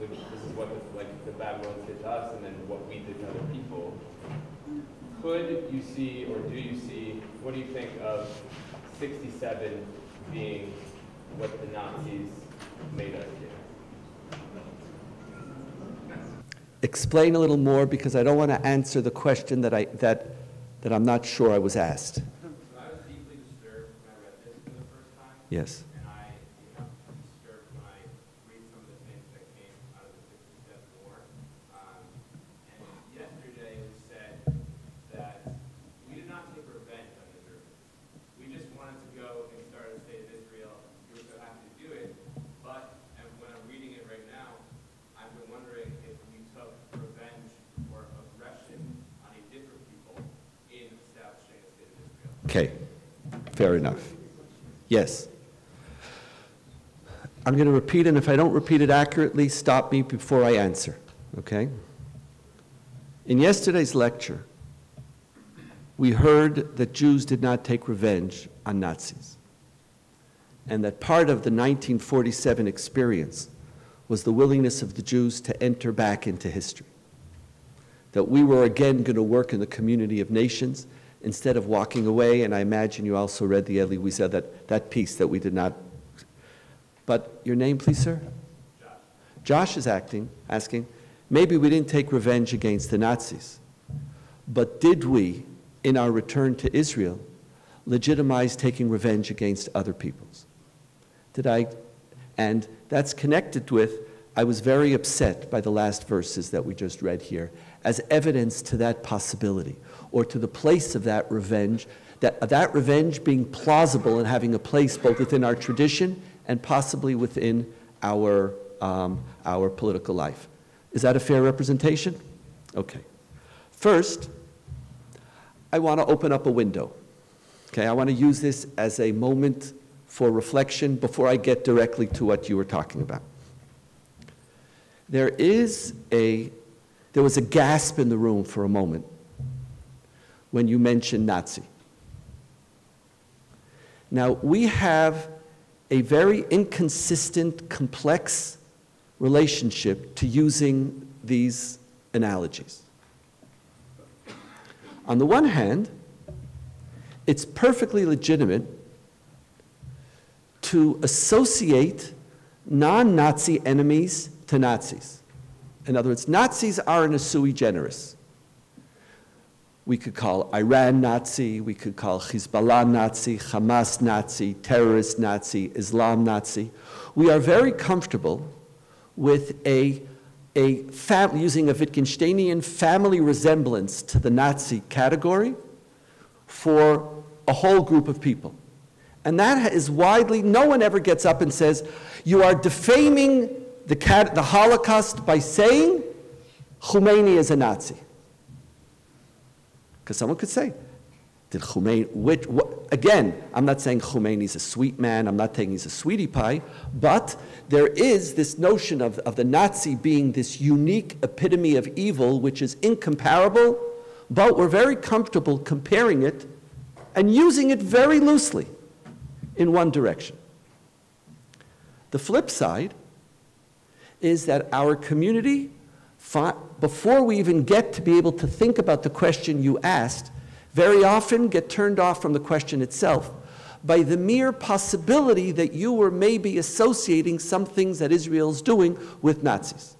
the, this is what the, like the bad Babylonians did to us, and then what we did to other people. Could you see, or do you see, what do you think of 67 being what the Nazis made us do? Explain a little more because I don't want to answer the question that, I, that, that I'm not sure I was asked. So I was deeply disturbed when I read this for the first time. Yes. And I, you know, I'm disturbed when I read some of the things that came out of the 67 war. Um, and yesterday it was said that we did not take revenge on the Germans. We just wanted to go and start a state of Israel. We were so happy to do it. But, and when I'm reading it right now, I've been wondering if we took revenge or aggression on a different people in establishing a state of Israel. Okay, fair enough. Yes. I'm going to repeat, and if I don't repeat it accurately, stop me before I answer, okay? In yesterday's lecture, we heard that Jews did not take revenge on Nazis, and that part of the 1947 experience was the willingness of the Jews to enter back into history. That we were again going to work in the community of nations instead of walking away, and I imagine you also read the Elie Wiesel, that, that piece that we did not. But your name, please, sir? Josh. Josh is acting, asking, maybe we didn't take revenge against the Nazis, but did we, in our return to Israel, legitimize taking revenge against other peoples? Did I? And that's connected with, I was very upset by the last verses that we just read here as evidence to that possibility or to the place of that revenge, that, that revenge being plausible and having a place both within our tradition and possibly within our, um, our political life. Is that a fair representation? Okay. First, I want to open up a window. Okay, I want to use this as a moment for reflection before I get directly to what you were talking about. There is a, there was a gasp in the room for a moment when you mention Nazi. Now, we have a very inconsistent, complex relationship to using these analogies. On the one hand, it's perfectly legitimate to associate non Nazi enemies to Nazis. In other words, Nazis are in a sui generis. We could call Iran Nazi, we could call Hezbollah Nazi, Hamas Nazi, terrorist Nazi, Islam Nazi. We are very comfortable with a, a fam- using a Wittgensteinian family resemblance to the Nazi category for a whole group of people. And that is widely, no one ever gets up and says, You are defaming the, the Holocaust by saying Khomeini is a Nazi. Because someone could say, did Khomeini, which, what, again, I'm not saying Khomeini's a sweet man, I'm not saying he's a sweetie pie, but there is this notion of, of the Nazi being this unique epitome of evil, which is incomparable, but we're very comfortable comparing it and using it very loosely in one direction. The flip side is that our community, before we even get to be able to think about the question you asked, very often get turned off from the question itself by the mere possibility that you were maybe associating some things that Israel's doing with Nazis.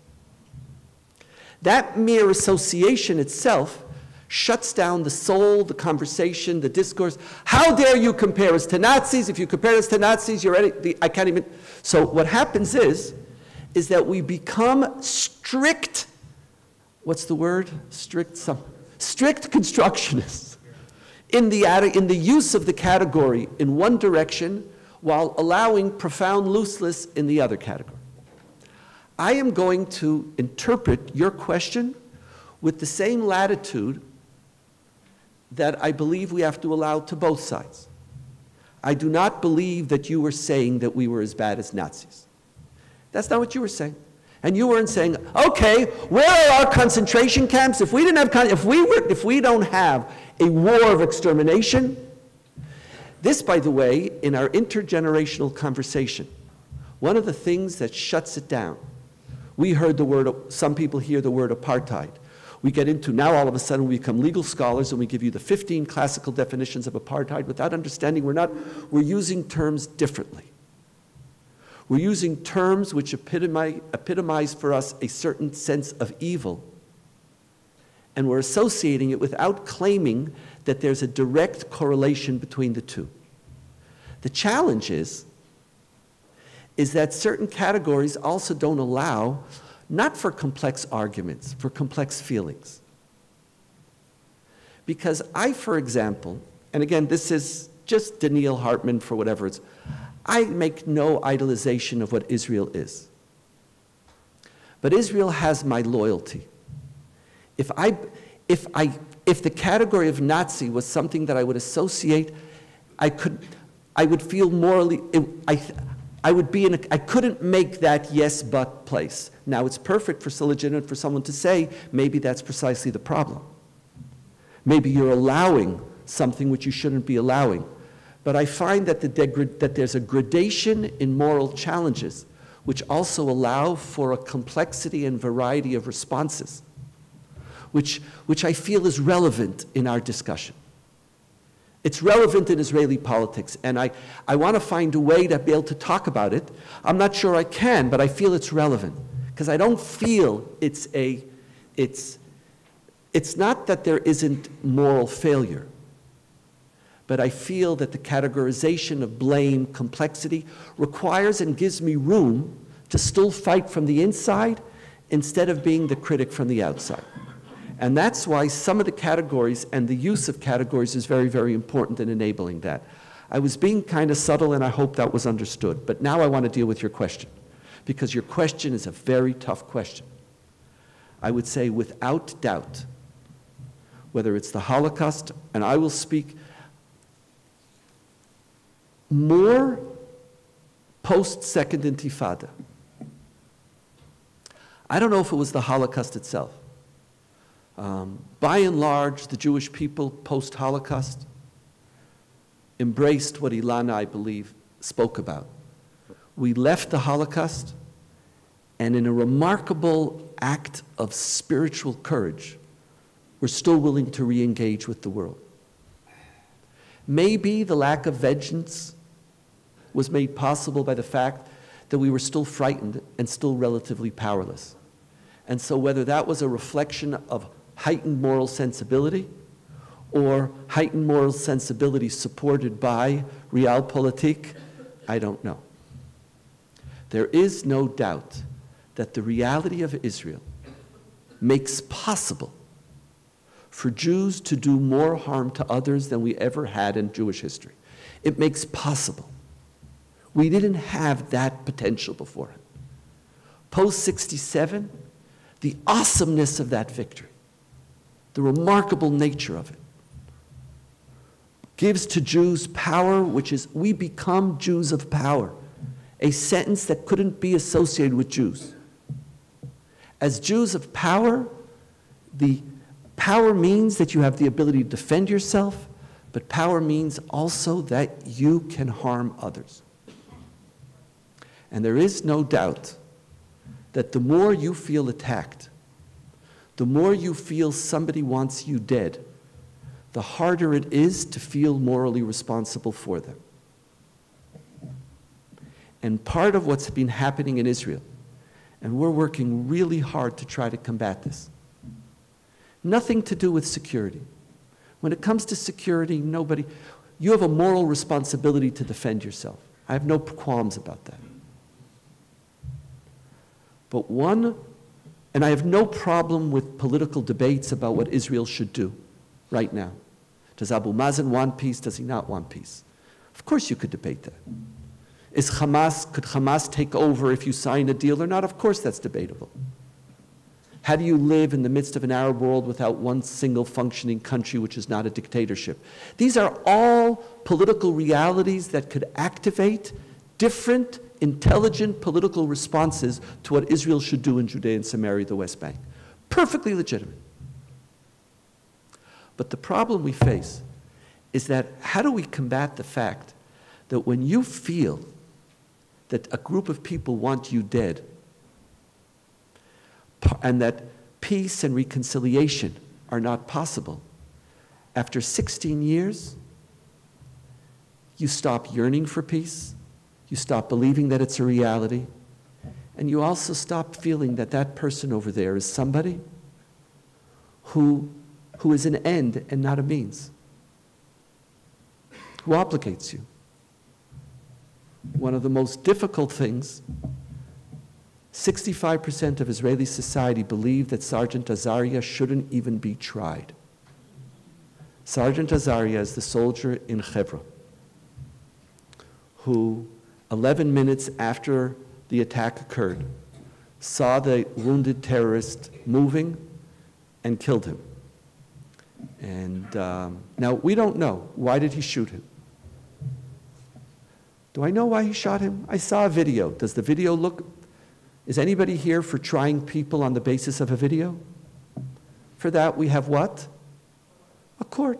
That mere association itself shuts down the soul, the conversation, the discourse. How dare you compare us to Nazis? If you compare us to Nazis, you're any, I can't even. So what happens is, is that we become strict, what's the word? Strict, some, strict constructionists in the, in the use of the category in one direction while allowing profound looseness in the other category. I am going to interpret your question with the same latitude that I believe we have to allow to both sides. I do not believe that you were saying that we were as bad as Nazis. That's not what you were saying. And you weren't saying, okay, where are our concentration camps? If we didn't have, if we were, if we don't have a war of extermination, this, by the way, in our intergenerational conversation, one of the things that shuts it down, we heard the word, some people hear the word apartheid. We get into, now all of a sudden we become legal scholars and we give you the 15 classical definitions of apartheid without understanding we're not, we're using terms differently. We're using terms which epitomize, epitomize for us a certain sense of evil. And we're associating it without claiming that there's a direct correlation between the two. The challenge is, is that certain categories also don't allow not for complex arguments, for complex feelings. Because I, for example, and again, this is just Donniel Hartman for whatever it's, I make no idolization of what Israel is. But Israel has my loyalty. If, I, if, I, if the category of Nazi was something that I would associate, I, could, I would feel morally, it, I, I would be in a, I couldn't make that yes but place. Now it's perfect for legitimate for someone to say, maybe that's precisely the problem. Maybe you're allowing something which you shouldn't be allowing. But I find that, the that there's a gradation in moral challenges which also allow for a complexity and variety of responses, which, which I feel is relevant in our discussion. It's relevant in Israeli politics, and I, I want to find a way to be able to talk about it. I'm not sure I can, but I feel it's relevant because I don't feel it's a, it's, it's not that there isn't moral failure, but I feel that the categorization of blame, complexity, requires and gives me room to still fight from the inside instead of being the critic from the outside. And that's why some of the categories and the use of categories is very, very important in enabling that. I was being kind of subtle and I hope that was understood. But now I want to deal with your question because your question is a very tough question. I would say without doubt, whether it's the Holocaust, and I will speak more post Second Intifada. I don't know if it was the Holocaust itself. Um, by and large, the Jewish people post Holocaust embraced what Ilana, I believe, spoke about. We left the Holocaust, and in a remarkable act of spiritual courage, we're still willing to re engage with the world. Maybe the lack of vengeance was made possible by the fact that we were still frightened and still relatively powerless. And so, whether that was a reflection of heightened moral sensibility or heightened moral sensibility supported by realpolitik, I don't know. There is no doubt that the reality of Israel makes possible for Jews to do more harm to others than we ever had in Jewish history. It makes possible. We didn't have that potential beforehand. Post 67, the awesomeness of that victory the remarkable nature of it. Gives to Jews power, which is, we become Jews of power, a sentence that couldn't be associated with Jews. As Jews of power, the power means that you have the ability to defend yourself, but power means also that you can harm others. And there is no doubt that the more you feel attacked, the more you feel somebody wants you dead, the harder it is to feel morally responsible for them. And part of what's been happening in Israel, and we're working really hard to try to combat this, Nothing to do with security. When it comes to security, nobody, you have a moral responsibility to defend yourself. I have no qualms about that. But one, and I have no problem with political debates about what Israel should do right now. Does Abu Mazen want peace? Does he not want peace? Of course you could debate that. Is Hamas, could Hamas take over if you sign a deal or not? Of course that's debatable. How do you live in the midst of an Arab world without one single functioning country which is not a dictatorship? These are all political realities that could activate different, intelligent political responses to what Israel should do in Judea and Samaria, the West Bank. Perfectly legitimate. But the problem we face is that how do we combat the fact that when you feel that a group of people want you dead and that peace and reconciliation are not possible, after 16 years, you stop yearning for peace, you stop believing that it's a reality, and you also stop feeling that that person over there is somebody who who is an end and not a means, who obligates you. One of the most difficult things 65% of Israeli society believe that Sergeant Azaria shouldn't even be tried. Sergeant Azaria is the soldier in Hebron who, 11 minutes after the attack occurred, saw the wounded terrorist moving and killed him. And um, now we don't know. Why did he shoot him? Do I know why he shot him? I saw a video. Does the video look. Is anybody here for trying people on the basis of a video? For that, we have what? A court.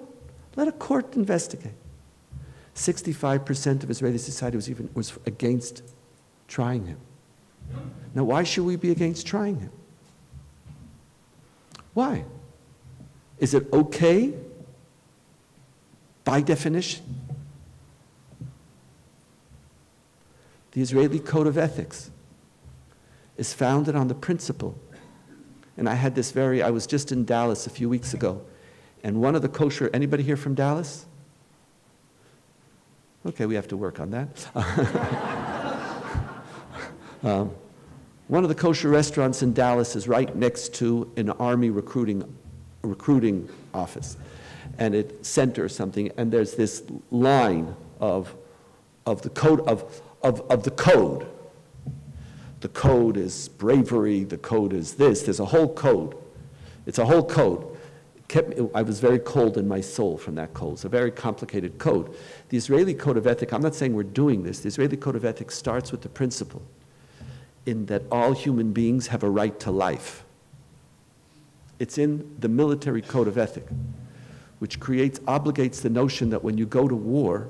Let a court investigate. 65% of Israeli society was even was against trying him. Now, why should we be against trying him? Why? Is it okay by definition? The Israeli Code of Ethics is founded on the principle, and I had this very, I was just in Dallas a few weeks ago, and one of the kosher, anybody here from Dallas? Okay, we have to work on that. um, one of the kosher restaurants in Dallas is right next to an army recruiting recruiting office and it center something and there's this line of, of the code of, of, of the code the code is bravery the code is this there's a whole code it's a whole code kept, I was very cold in my soul from that code. It's a very complicated code. The Israeli Code of Ethics, I'm not saying we're doing this, the Israeli Code of Ethics starts with the principle in that all human beings have a right to life. It's in the military code of ethics, which creates, obligates the notion that when you go to war,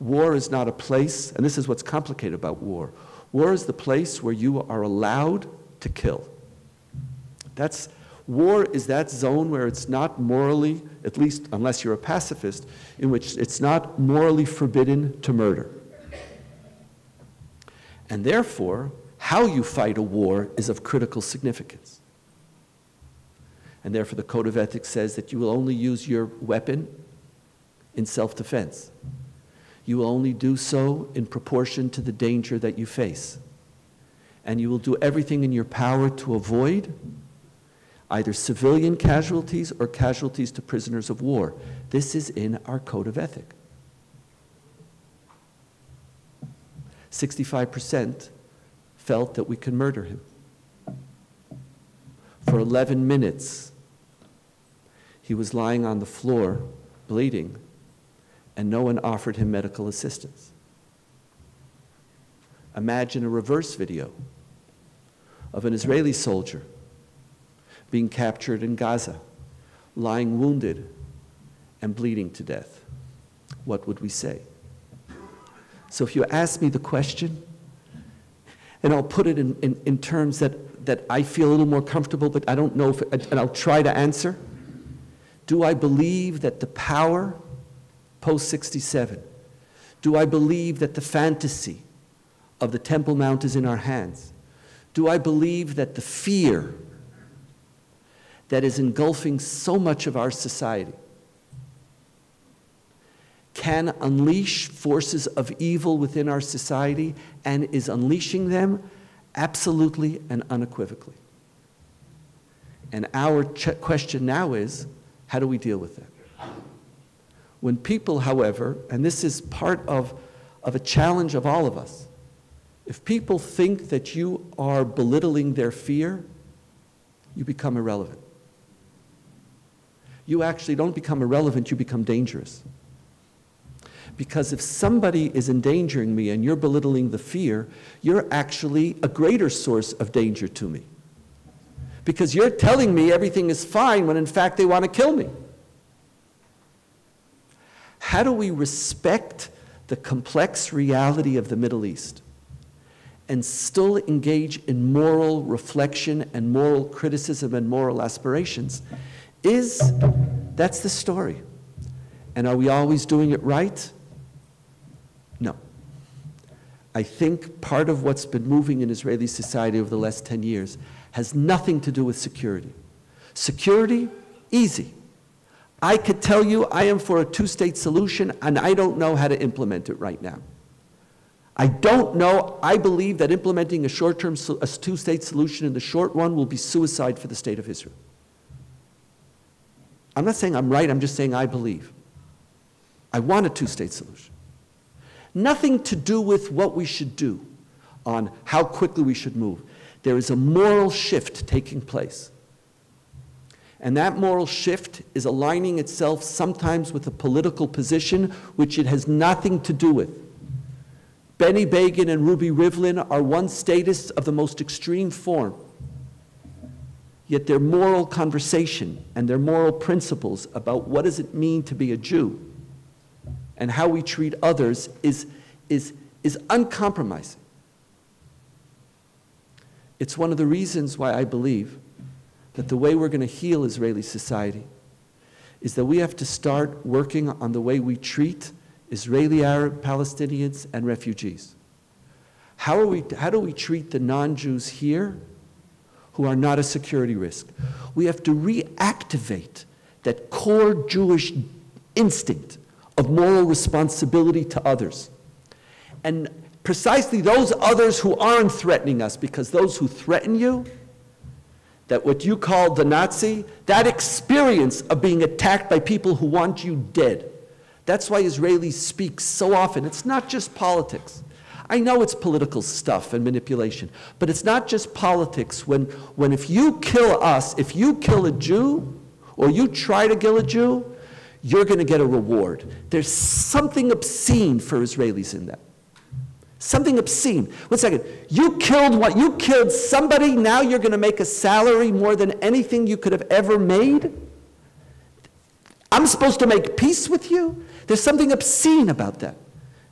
war is not a place, and this is what's complicated about war. War is the place where you are allowed to kill. That's, war is that zone where it's not morally, at least unless you're a pacifist, in which it's not morally forbidden to murder. And therefore, how you fight a war is of critical significance. And therefore, the Code of Ethics says that you will only use your weapon in self defense. You will only do so in proportion to the danger that you face. And you will do everything in your power to avoid either civilian casualties or casualties to prisoners of war. This is in our Code of Ethics. 65% felt that we could murder him. For 11 minutes, he was lying on the floor, bleeding, and no one offered him medical assistance. Imagine a reverse video of an Israeli soldier being captured in Gaza, lying wounded and bleeding to death. What would we say? So if you ask me the question, and I'll put it in, in, in terms that, that I feel a little more comfortable, but I don't know if, and I'll try to answer. Do I believe that the power, post 67, do I believe that the fantasy of the Temple Mount is in our hands? Do I believe that the fear that is engulfing so much of our society can unleash forces of evil within our society and is unleashing them absolutely and unequivocally. And our question now is how do we deal with that? When people, however, and this is part of, of a challenge of all of us, if people think that you are belittling their fear, you become irrelevant. You actually don't become irrelevant, you become dangerous. Because if somebody is endangering me and you're belittling the fear, you're actually a greater source of danger to me. Because you're telling me everything is fine when in fact they want to kill me. How do we respect the complex reality of the Middle East and still engage in moral reflection and moral criticism and moral aspirations? Is that's the story. And are we always doing it right? No. I think part of what's been moving in Israeli society over the last 10 years has nothing to do with security. Security, easy. I could tell you I am for a two state solution and I don't know how to implement it right now. I don't know. I believe that implementing a short term, a two state solution in the short run will be suicide for the state of Israel. I'm not saying I'm right, I'm just saying I believe. I want a two state solution. Nothing to do with what we should do on how quickly we should move. There is a moral shift taking place. And that moral shift is aligning itself sometimes with a political position which it has nothing to do with. Benny Begin and Ruby Rivlin are one statists of the most extreme form. Yet their moral conversation and their moral principles about what does it mean to be a Jew and how we treat others is, is, is uncompromising. It's one of the reasons why I believe that the way we're going to heal Israeli society is that we have to start working on the way we treat Israeli Arab Palestinians and refugees. How, are we, how do we treat the non Jews here who are not a security risk? We have to reactivate that core Jewish instinct of moral responsibility to others. And precisely those others who aren't threatening us, because those who threaten you, that what you call the Nazi, that experience of being attacked by people who want you dead. That's why Israelis speak so often. It's not just politics. I know it's political stuff and manipulation, but it's not just politics. When, when if you kill us, if you kill a Jew, or you try to kill a Jew, you're going to get a reward. There's something obscene for Israelis in that. Something obscene. One second. You killed what? You killed somebody, now you're going to make a salary more than anything you could have ever made? I'm supposed to make peace with you? There's something obscene about that.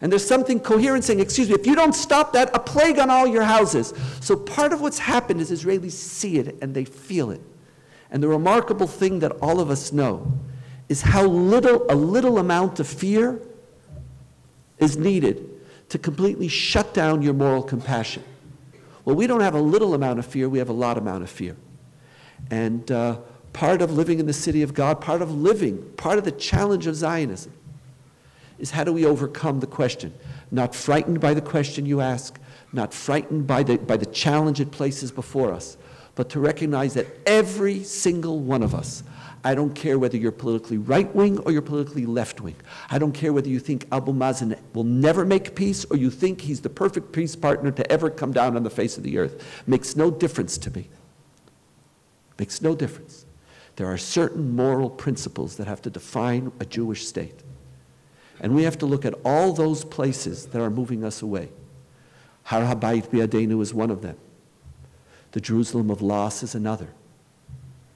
And there's something coherent saying, excuse me, if you don't stop that, a plague on all your houses. So part of what's happened is Israelis see it and they feel it. And the remarkable thing that all of us know is how little, a little amount of fear is needed to completely shut down your moral compassion. Well, we don't have a little amount of fear, we have a lot amount of fear. And uh, part of living in the city of God, part of living, part of the challenge of Zionism is how do we overcome the question? Not frightened by the question you ask, not frightened by the, by the challenge it places before us, but to recognize that every single one of us I don't care whether you're politically right wing or you're politically left wing. I don't care whether you think Abu Mazen will never make peace or you think he's the perfect peace partner to ever come down on the face of the earth. Makes no difference to me. Makes no difference. There are certain moral principles that have to define a Jewish state. And we have to look at all those places that are moving us away. Har Habayit Biyadeinu is one of them. The Jerusalem of loss is another.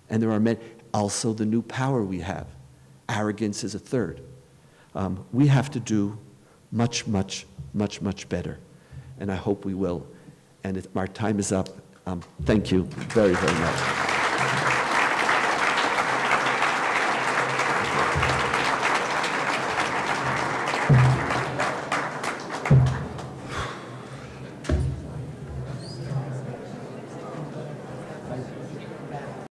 And there are many also the new power we have. Arrogance is a third. Um, we have to do much, much, much, much better. And I hope we will. And our time is up. Um, thank you very, very much.